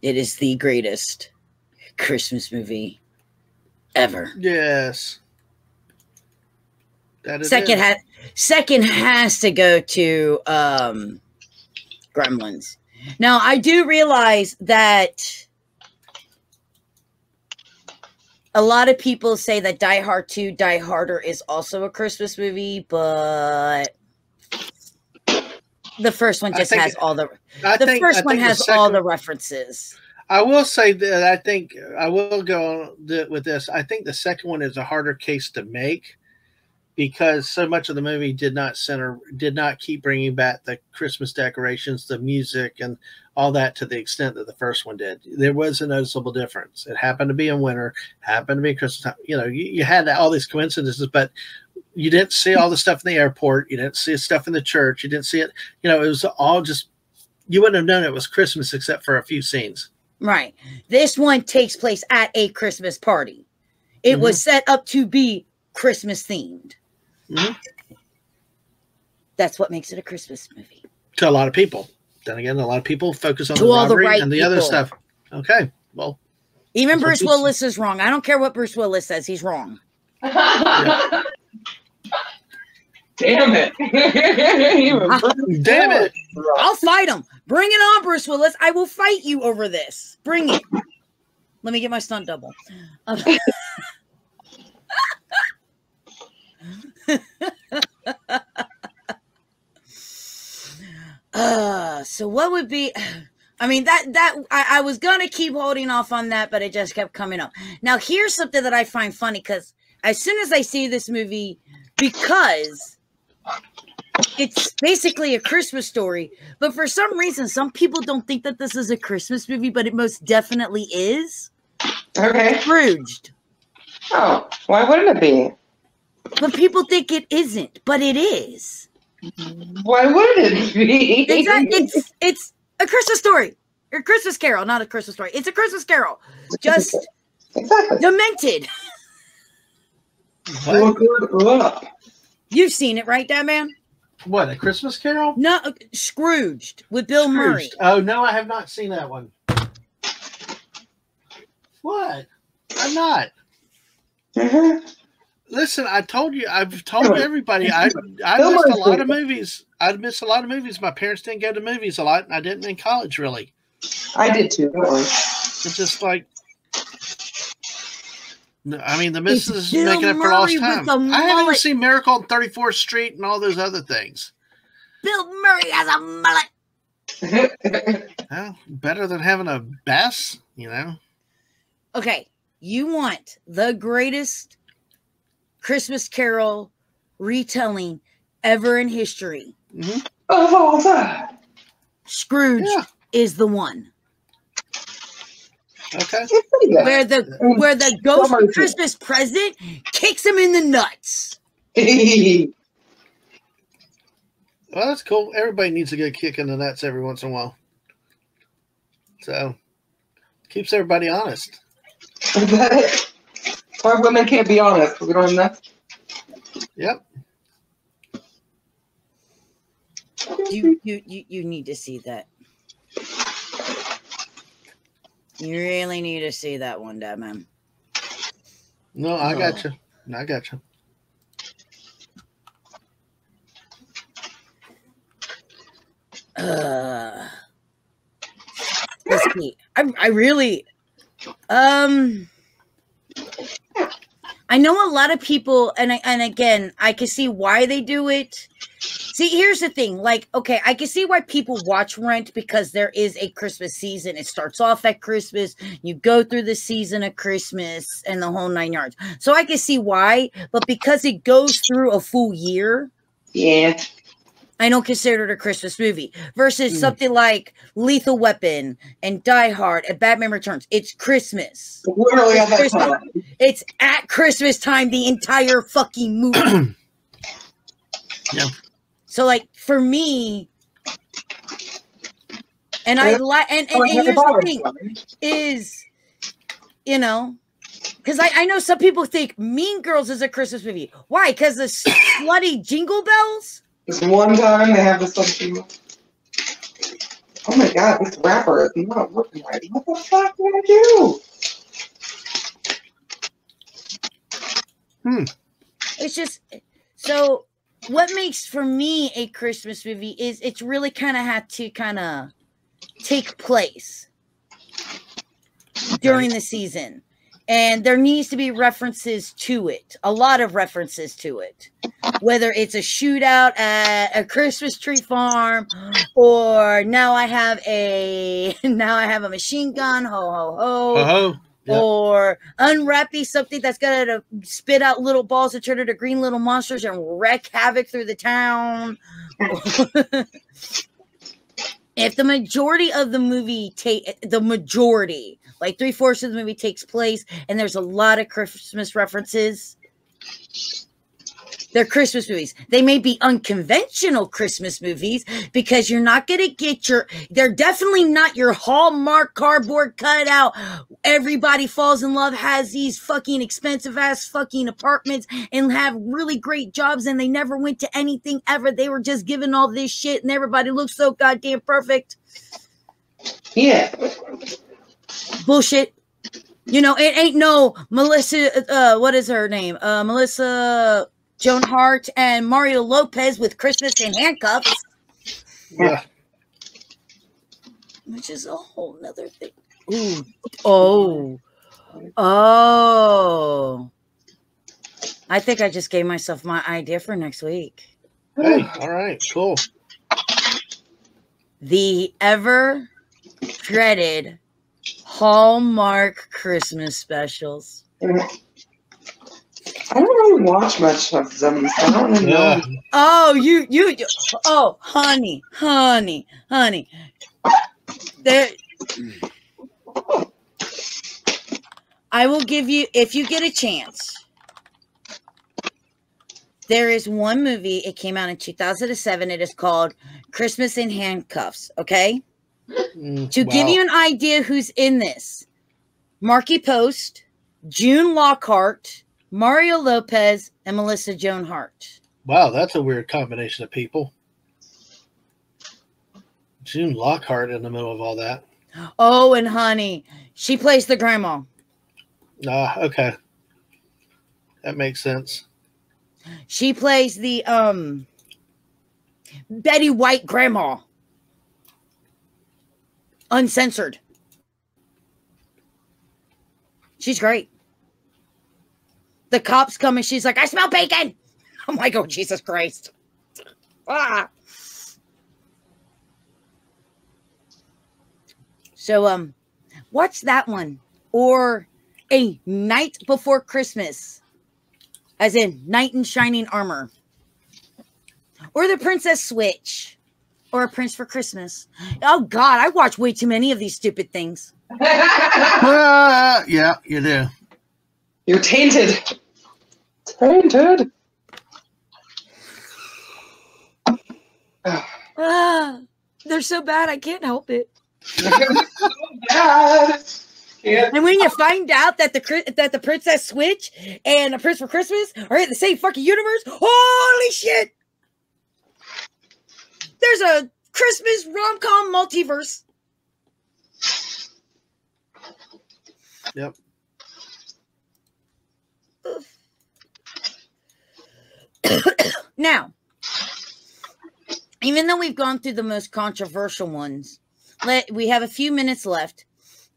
It is the greatest Christmas movie ever. Yes. That Second is. ha- second has to go to um Gremlins. Now I do realize that a lot of people say that Die Hard 2 Die Harder is also a Christmas movie, but The first one just has all the I the think- I first one think the has all the references. I will say that I think I will go on th- with this. I think the second one is a harder case to make because so much of the movie did not center, did not keep bringing back the Christmas decorations, the music, and all that to the extent that the first one did. There was a noticeable difference. It happened to be in winter, happened to be Christmas time. You know, you, you had all these coincidences, but you didn't see all the stuff in the airport. You didn't see stuff in the church. You didn't see it. You know, it was all just. You wouldn't have known it was Christmas except for a few scenes. Right. This one takes place at a Christmas party. It was mm-hmm. set up to be Christmas themed. Mhm. That's what makes it a Christmas movie. to a lot of people. Then again, a lot of people focus on To the all the right and the other stuff. Okay, well, Even Bruce Willis is wrong. I don't care what Bruce Willis says, he's wrong. [LAUGHS] Damn it. Damn it! I'll fight him. Bring it on, Bruce Willis. I will fight you over this. Bring it. Let me get my stunt double. [LAUGHS] Okay. Uh, so what would be? I mean that that I, I was gonna keep holding off on that, but it just kept coming up. Now here's something that I find funny because as soon as I see this movie, because it's basically a Christmas story, but for some reason, some people don't think that this is a Christmas movie, but it most definitely is. Okay. Scrooged. Oh, why wouldn't it be? But people think it isn't, but it is. Why wouldn't it be? Exactly. It's it's a Christmas story. A Christmas carol, not a Christmas story. It's a Christmas carol. Just exactly. demented. What? Look it up. You've seen it, right, that man? What a Christmas Carol? No, uh, Scrooged with Bill Murray. Oh no, I have not seen that one. What? I'm not. Mhm. Listen, I told you. I've told everybody. I I Bill missed a lot of movies. I missed a lot of movies. My parents didn't go to movies a lot, and I didn't in college really. I did too. Don't worry. It's just like. I mean, the It's missus is making up for lost time. I haven't even seen Miracle on 34th Street and all those other things. Bill Murray has a mullet. [LAUGHS] Well, better than having a bass, you know. Okay, you want the greatest Christmas Carol retelling ever in history. hmm of all time. Scrooge Yeah. is the one. Okay. It's pretty good. Where the Mm. where the ghost Murray. of Christmas present kicks him in the nuts. [LAUGHS] Well, that's cool. Everybody needs to get a kick in the nuts every once in a while. So keeps everybody honest. [LAUGHS] Is that it? Why women can't be honest? We don't have enough. Yep. You you you, you need to see that. You really need to see that one, Dadman. No, I Oh. got you. I got you. Uh, let's see. I, I really, um, I know a lot of people, and I, and again, I can see why they do it. See, here's the thing. Like, okay, I can see why people watch Rent because there is a Christmas season. It starts off at Christmas. You go through the season of Christmas and the whole nine yards. So I can see why, but because it goes through a full year, Yeah. I don't consider it a Christmas movie versus Mm. something like Lethal Weapon and Die Hard and Batman Returns. It's Christmas. Literally at that Christmas. time. It's at Christmas time the entire fucking movie. [CLEARS THROAT] Yeah. So like for me, and I like and, and, Or and here's the thing is, you know, because I, I know some people think Mean Girls is a Christmas movie. Why? Because the slutty jingle bells. This one time they have this little Oh my god, this rapper is not working right. What the fuck did I do? Hmm. It's just so what makes for me a christmas movie is it's really kind of had to kind of take place during the season and there needs to be references to it a lot of references to it whether it's a shootout at a Christmas tree farm, or now I have a [LAUGHS] now I have a machine gun, ho ho ho, Oh, Yep. or unwrapping something that's gonna spit out little balls and turn into green little monsters and wreak havoc through the town. [LAUGHS] if the majority of the movie take the majority, like three fourths of the movie takes place, and there's a lot of Christmas references. They're Christmas movies. They may be unconventional Christmas movies because you're not going to get your, they're definitely not your Hallmark cardboard cutout. Everybody falls in love, has these fucking expensive ass fucking apartments and have really great jobs and they never went to anything ever. They were just given all this shit and everybody looks so goddamn perfect. Yeah. Bullshit. You know, it ain't no Melissa, uh, what is her name? Uh, Melissa Joan Hart and Mario Lopez with Christmas in handcuffs, yeah. which is a whole nother thing. Ooh. Oh. Oh. I think I just gave myself my idea for next week. Hey, all right, cool. The ever dreaded Hallmark Christmas specials. I don't really watch much of them. So I don't really know. Oh, you, you, you oh, honey, honey, honey. There, I will give you if you get a chance. There is one movie. It came out in 2007. It is called Christmas in Handcuffs. Okay, Mm, to give you an idea who's in this, Markie Post, June Lockhart, Mario Lopez, and Melissa Joan Hart. Wow, that's a weird combination of people. June Lockhart in the middle of all that. Oh, and honey, she plays the grandma. Ah, okay. That makes sense. She plays the um Betty White grandma. Uncensored. She's great. The cops come and she's like, I smell bacon. [LAUGHS] I'm like, oh Jesus Christ. [LAUGHS] Ah. So um watch that one. Or a night before Christmas as in knight in shining armor, or the princess switch, or a prince for Christmas. Oh God, I watch way too many of these stupid things. Ah, [LAUGHS] yeah, you do. You're tainted. Tainted. Ah, [SIGHS] they're so bad, I can't help it. bad. [LAUGHS] Can't- And when you find out that the Chri- that the princess switch and a prince for Christmas are in the same fucking universe, holy shit! There's a Christmas rom com multiverse. Yep. [COUGHS] Now, even though we've gone through the most controversial ones, let we have a few minutes left.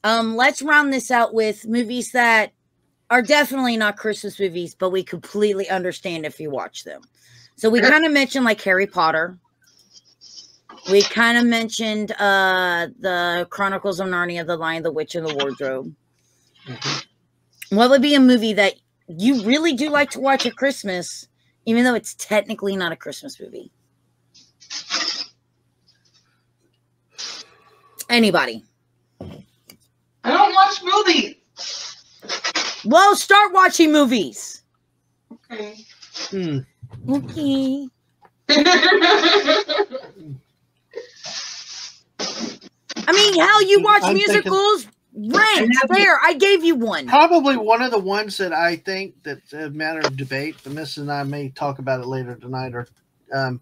Um, let's round this out with movies that are definitely not Christmas movies, but we completely understand if you watch them. So we kind of mentioned like Harry Potter. We kind of mentioned uh the Chronicles of Narnia, The Lion, the Witch, and the Wardrobe. Mhm. What would be a movie that you really do like to watch at Christmas, even though it's technically not a Christmas movie? Anybody? I don't watch movies. Well, start watching movies. Okay. Hmm. Okay. [LAUGHS] I mean, hell, you watch I'm thinking- musicals. Rent there. I gave you one. Probably one of the ones that I think that's a matter of debate. The missus and I may talk about it later tonight, or um,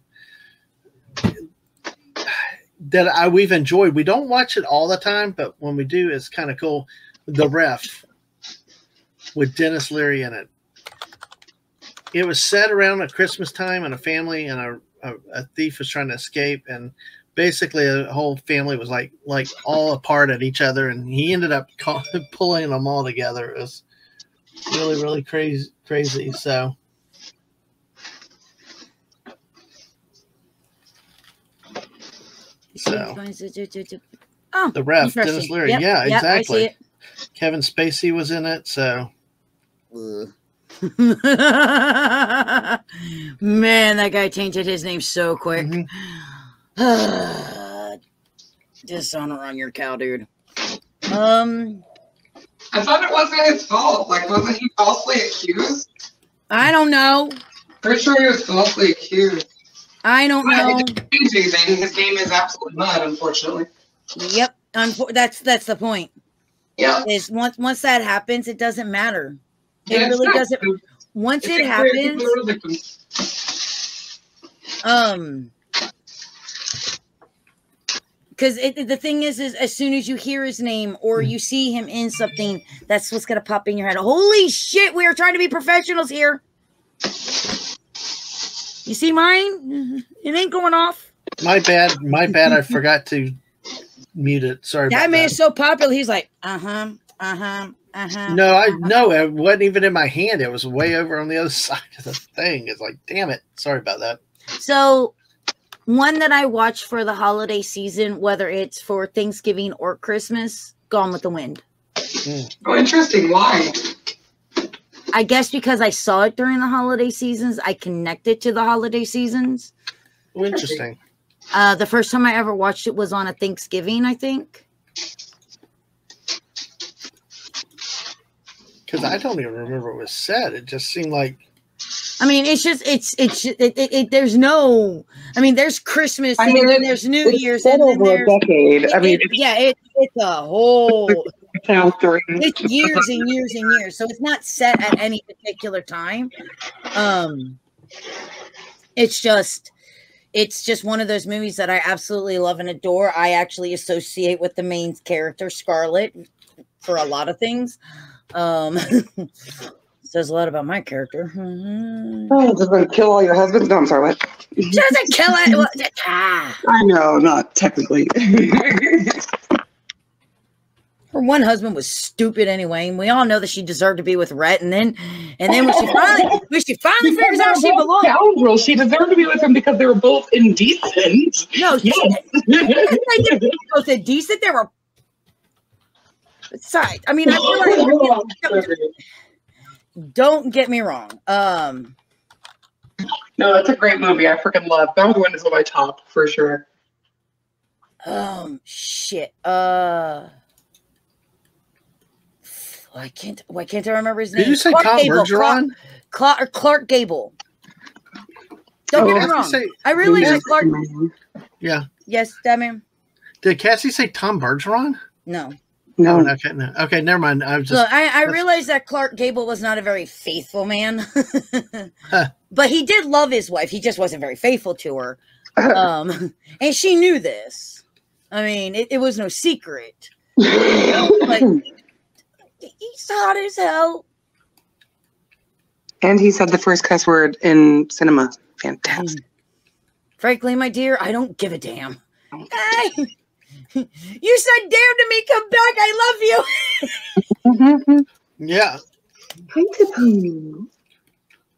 that I we've enjoyed. We don't watch it all the time, but when we do, it's kind of cool. The Ref with Denis Leary in it. It was set around at Christmas time, and a family and a, a, a thief was trying to escape, and basically a whole family was like like all apart at each other, and he ended up [LAUGHS] call, pulling them all together. It was really really crazy crazy. So. So, oh, the ref, Denis Leary. Yep, yeah, yep, exactly. Kevin Spacey was in it, so. [LAUGHS] Man, that guy changed his name so quick. Mm -hmm. [SIGHS] Dishonor on your cow, dude. Um, I thought it wasn't his fault. Like, wasn't he falsely accused? I don't know. Pretty sure he was falsely accused. I don't But know. it change anything. His game is absolute mud, unfortunately. Yep. Unfor- that's that's the point. Yeah. Is once once that happens, it doesn't matter. It Yeah, really doesn't. Once it's it happens, it's a victim. um, because the thing is, is as soon as you hear his name or you see him in something, that's what's gonna pop in your head. Holy shit! We are trying to be professionals here. You see mine? It ain't going off. my bad. My bad. I [LAUGHS] forgot to mute it. Sorry. That about man that. is so popular. He's like, uh huh, uh huh, uh huh. No, I no, it wasn't even in my hand. It was way over on the other [LAUGHS] side of the thing. It's like, damn it. Sorry about that. So, one that I watch for the holiday season, whether it's for Thanksgiving or Christmas, Gone with the Wind. Oh, interesting. Why? I guess because I saw it during the holiday seasons, I connected to the holiday seasons. Well, interesting. Uh, the first time I ever watched it was on a Thanksgiving, I think. Because I don't even remember what was said. It just seemed like I mean, it's just it's it's it, it, it there's no. I mean, there's Christmas I and mean, then there's New Year's and over a decade. I mean, yeah, it, it's a whole it's years and years and years. So it's not set at any particular time. Um it's just it's just one of those movies that I absolutely love and adore. I actually associate with the main character Scarlett for a lot of things. Um [LAUGHS] says a lot about my character. Mhm. Oh, does it kill all your husbands? No, I'm sorry. What? Doesn't kill it. Ah. I know, not technically. Her one husband was stupid anyway, and we all know that she deserved to be with Rhett. And then, and then when she finally, when she finally figures out she belongs, Scoundrels. She deserved to be with him because they were both indecent. no, she, Yes. they didn't both decent. They were. Side. I mean, I feel like [LAUGHS] don't get me wrong. Um, no, that's a great movie. I freaking love. That one is on my top for sure. um, shit. Uh, why can't why can't I remember his name? Did you say Clark Tom Gable, Bergeron? Clark, or Clark Gable. Don't Oh, get me wrong. say- I really like that Clark. yeah. Yes, that man. Did Cassie say Tom Bergeron? No. No, okay, no. Okay, never mind. I was just Look, I, I realized that Clark Gable was not a very faithful man, [LAUGHS] Huh. but he did love his wife. He just wasn't very faithful to her, [LAUGHS] um, and she knew this. I mean, it, it was no secret. [LAUGHS] Like he's hot as hell. and he said the first cuss word in cinema. Fantastic. Frankly, my dear, I don't give a damn. Hey, you said damn to me. Come back. I love you. [LAUGHS] Yeah. Hi, Tiffany.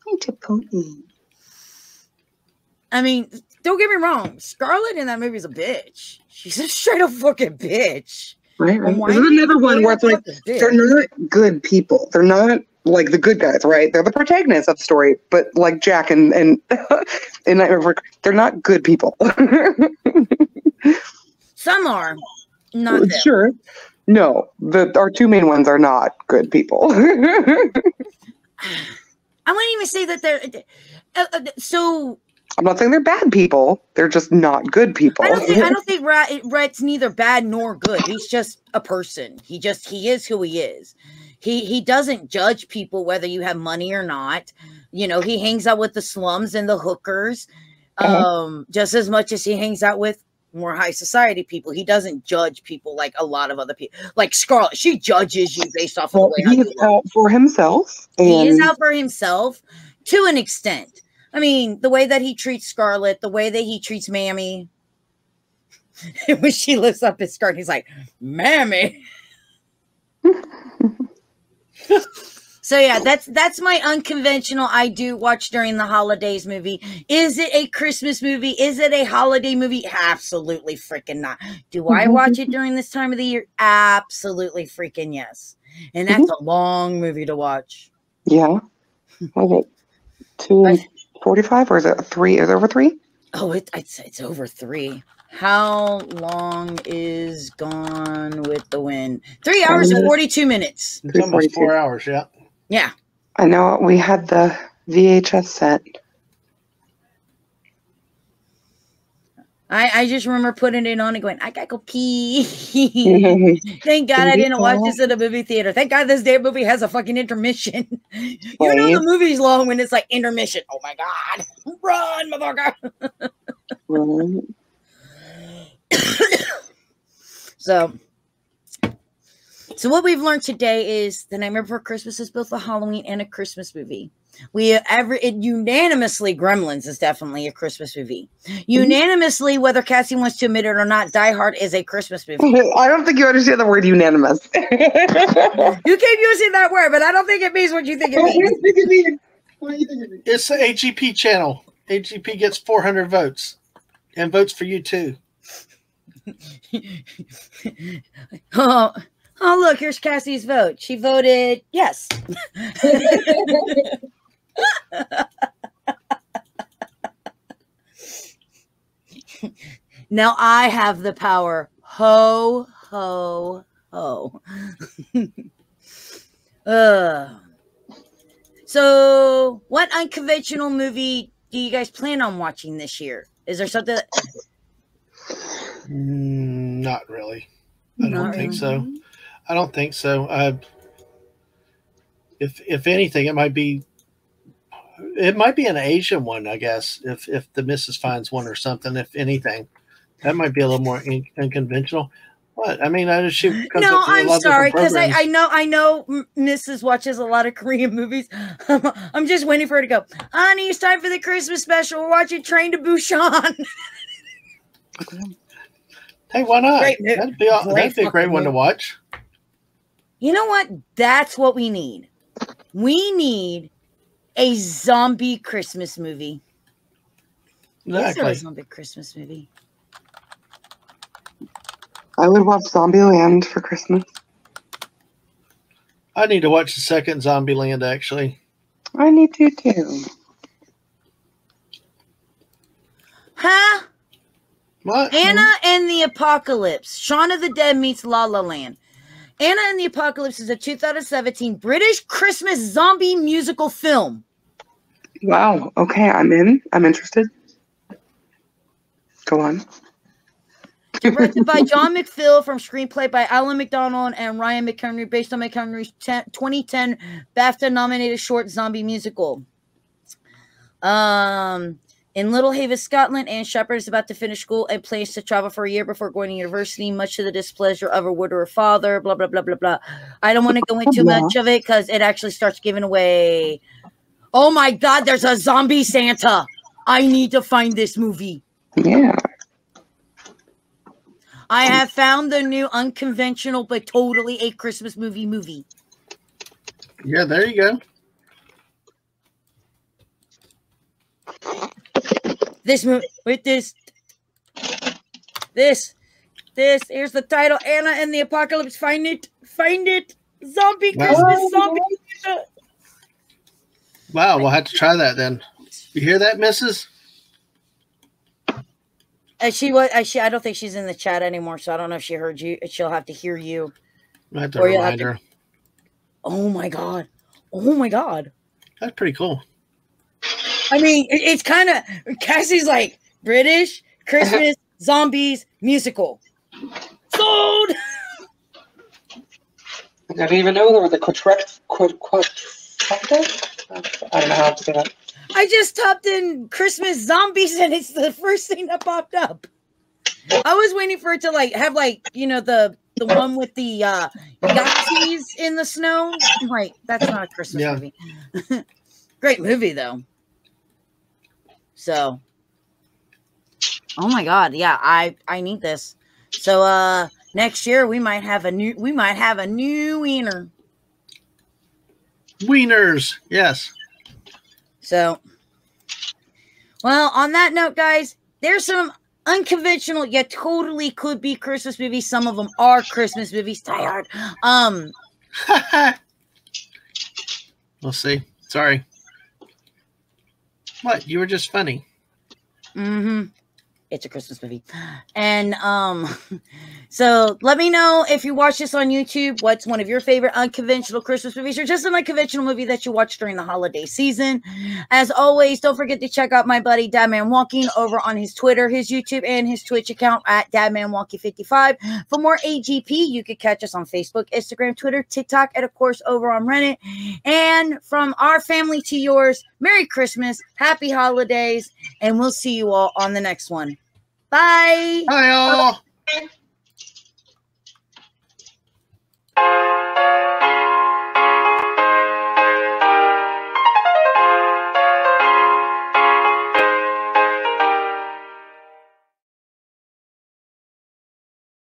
Hi, Tiffany. I mean, don't get me wrong. Scarlett in that movie is a bitch. She's a straight up fucking bitch. Right, right. Why This is another one where it's like they're not good people. They're not like the good guys, right? They're the protagonists of the story, but like Jack and and [LAUGHS] and Nightmare Before- they're not good people. [LAUGHS] Some are, not them. sure. No, the our two main ones are not good people. I wouldn't even say that they're. Uh, uh, so I'm not saying they're bad people. They're just not good people. I don't think I don't [LAUGHS] think Rat, Rhett's neither bad nor good. He's just a person. He just he is who he is. He he doesn't judge people whether you have money or not. You know, he hangs out with the slums and the hookers, Uh-huh. um, just as much as he hangs out with more high society people. He doesn't judge people like a lot of other people. Like Scarlett, she judges you based off of the way how he is look. out for himself, he is out for himself to an extent. I mean, the way that he treats Scarlett, the way that he treats Mammy. [LAUGHS] when she lifts up his skirt, he's like, Mammy. [LAUGHS] So yeah, that's that's my unconventional I do watch during the holidays movie. Is it a Christmas movie? Is it a holiday movie? Absolutely freaking not. Do I mm-hmm. watch it during this time of the year? Absolutely freaking yes. And that's mm-hmm. a long movie to watch. Yeah. Was it two and forty-five, or is it three? Is it over three? Oh, it, it's it's over three. How long is Gone with the Wind? Three hours and forty-two minutes. It's almost four hours. Yeah. Yeah. I know we had the VHS set. I, I just remember putting it on and going, I gotta go pee. [LAUGHS] Thank God I didn't watch this at a movie theater. Thank God this damn movie has a fucking intermission. [LAUGHS] you know the movie's long when it's like intermission. Oh my God. [LAUGHS] Run, motherfucker. [COUGHS] So so what we've learned today is The Nightmare Before Christmas is both a Halloween and a Christmas movie. We ever it unanimously Gremlins is definitely a Christmas movie. Mm-hmm. Unanimously, whether Cassie wants to admit it or not, Die Hard is a Christmas [LAUGHS] movie. I don't think you understand the word unanimous. [LAUGHS] You keep using that word, but I don't think it means what you think it means. It's the AGP channel. AGP gets 400 votes and votes for you too. [LAUGHS] oh, oh, look, here's Cassie's vote. She voted yes. [LAUGHS] now I have the power. Ho, ho, ho. [LAUGHS] uh. So, what unconventional movie do you guys plan on watching this year? Is there something? That, Mm, not really. I don't Not think really. so. I don't think so. Uh, if if anything, it might be it might be an Asian one, I guess. If if the missus finds one or something, if anything, that might be a little more in, unconventional. What I mean, I just she comes no, up with a I'm sorry because I, I know I know Mrs. watches a lot of Korean movies. [LAUGHS] I'm just waiting for her to go. Honey, it's time for the Christmas special. We're watching Train to Busan. [LAUGHS] Hey, why not? Great that'd be great that'd be a great one to watch. You know what? That's what we need. We need a zombie Christmas movie. Is there a zombie Christmas movie? I would watch Zombieland for Christmas. I need to watch the second Zombieland. Actually, I need to too. Huh? what? Anna hmm? and the Apocalypse. Shaun of the Dead meets La La Land. Anna and the Apocalypse is a 2017 British Christmas zombie musical film. Wow. Okay, I'm in. I'm interested. Go on. Directed by [LAUGHS] John McPhail from screenplay by Alan McDonald and Ryan McHenry, based on McHenry's 10 2010 BAFTA nominated short zombie musical. Um, in Little Haven, Scotland, Anne Shepherd is about to finish school and plans to travel for a year before going to university, much to the displeasure of her widower father. Blah blah blah blah blah. I don't want to go into Yeah. much of it because it actually starts giving away. Oh my God! There's a zombie Santa. I need to find this movie. Yeah. I have found the new unconventional but totally a Christmas movie movie. Yeah, there you go. This with this, this, this. Here's the title: Anna and the Apocalypse. Find it, find it. Zombie Wow. Christmas zombie. Wow, we'll have to try that then. You hear that, Mrs.? Uh, she was. Uh, she. I don't think she's in the chat anymore, so I don't know if she heard you. She'll have to hear you. I have to Or you'll have remind to- her. Oh my god. Oh my god. That's pretty cool. I mean, it- it's kind of Cassie's like British Christmas [LAUGHS] zombies musical. Sold. I didn't even know there was a correct quote quote. I don't know how to say that. I just typed in Christmas zombies and it's the first thing that popped up. I was waiting for it to like have like you know the the one with the uh Yahtzees in the snow. I'm like, that's not a Christmas Yeah. movie. [LAUGHS] Great movie though. So Oh my god, yeah, I I need this. So uh next year we might have a new we might have a new wiener. Wieners. Yes. So, well, on that note, guys, there's some unconventional yet totally could be Christmas movies. Some of them are Christmas movies. Hard. Um, [LAUGHS] we'll see. Sorry. What? You were just funny. mm-hmm. It's a Christmas movie. And um, [LAUGHS] so let me know if you watch this on YouTube. What's one of your favorite unconventional Christmas movies, or just an unconventional movie that you watch during the holiday season? As always, don't forget to check out my buddy Dadman Walking over on his Twitter, his YouTube, and his Twitch account at DadmanWalking55. For more AGP, you can catch us on Facebook, Instagram, Twitter, TikTok, and of course over on Reddit. And from our family to yours, Merry Christmas, Happy Holidays, and we'll see you all on the next one. Bye. Bye, all. Bye.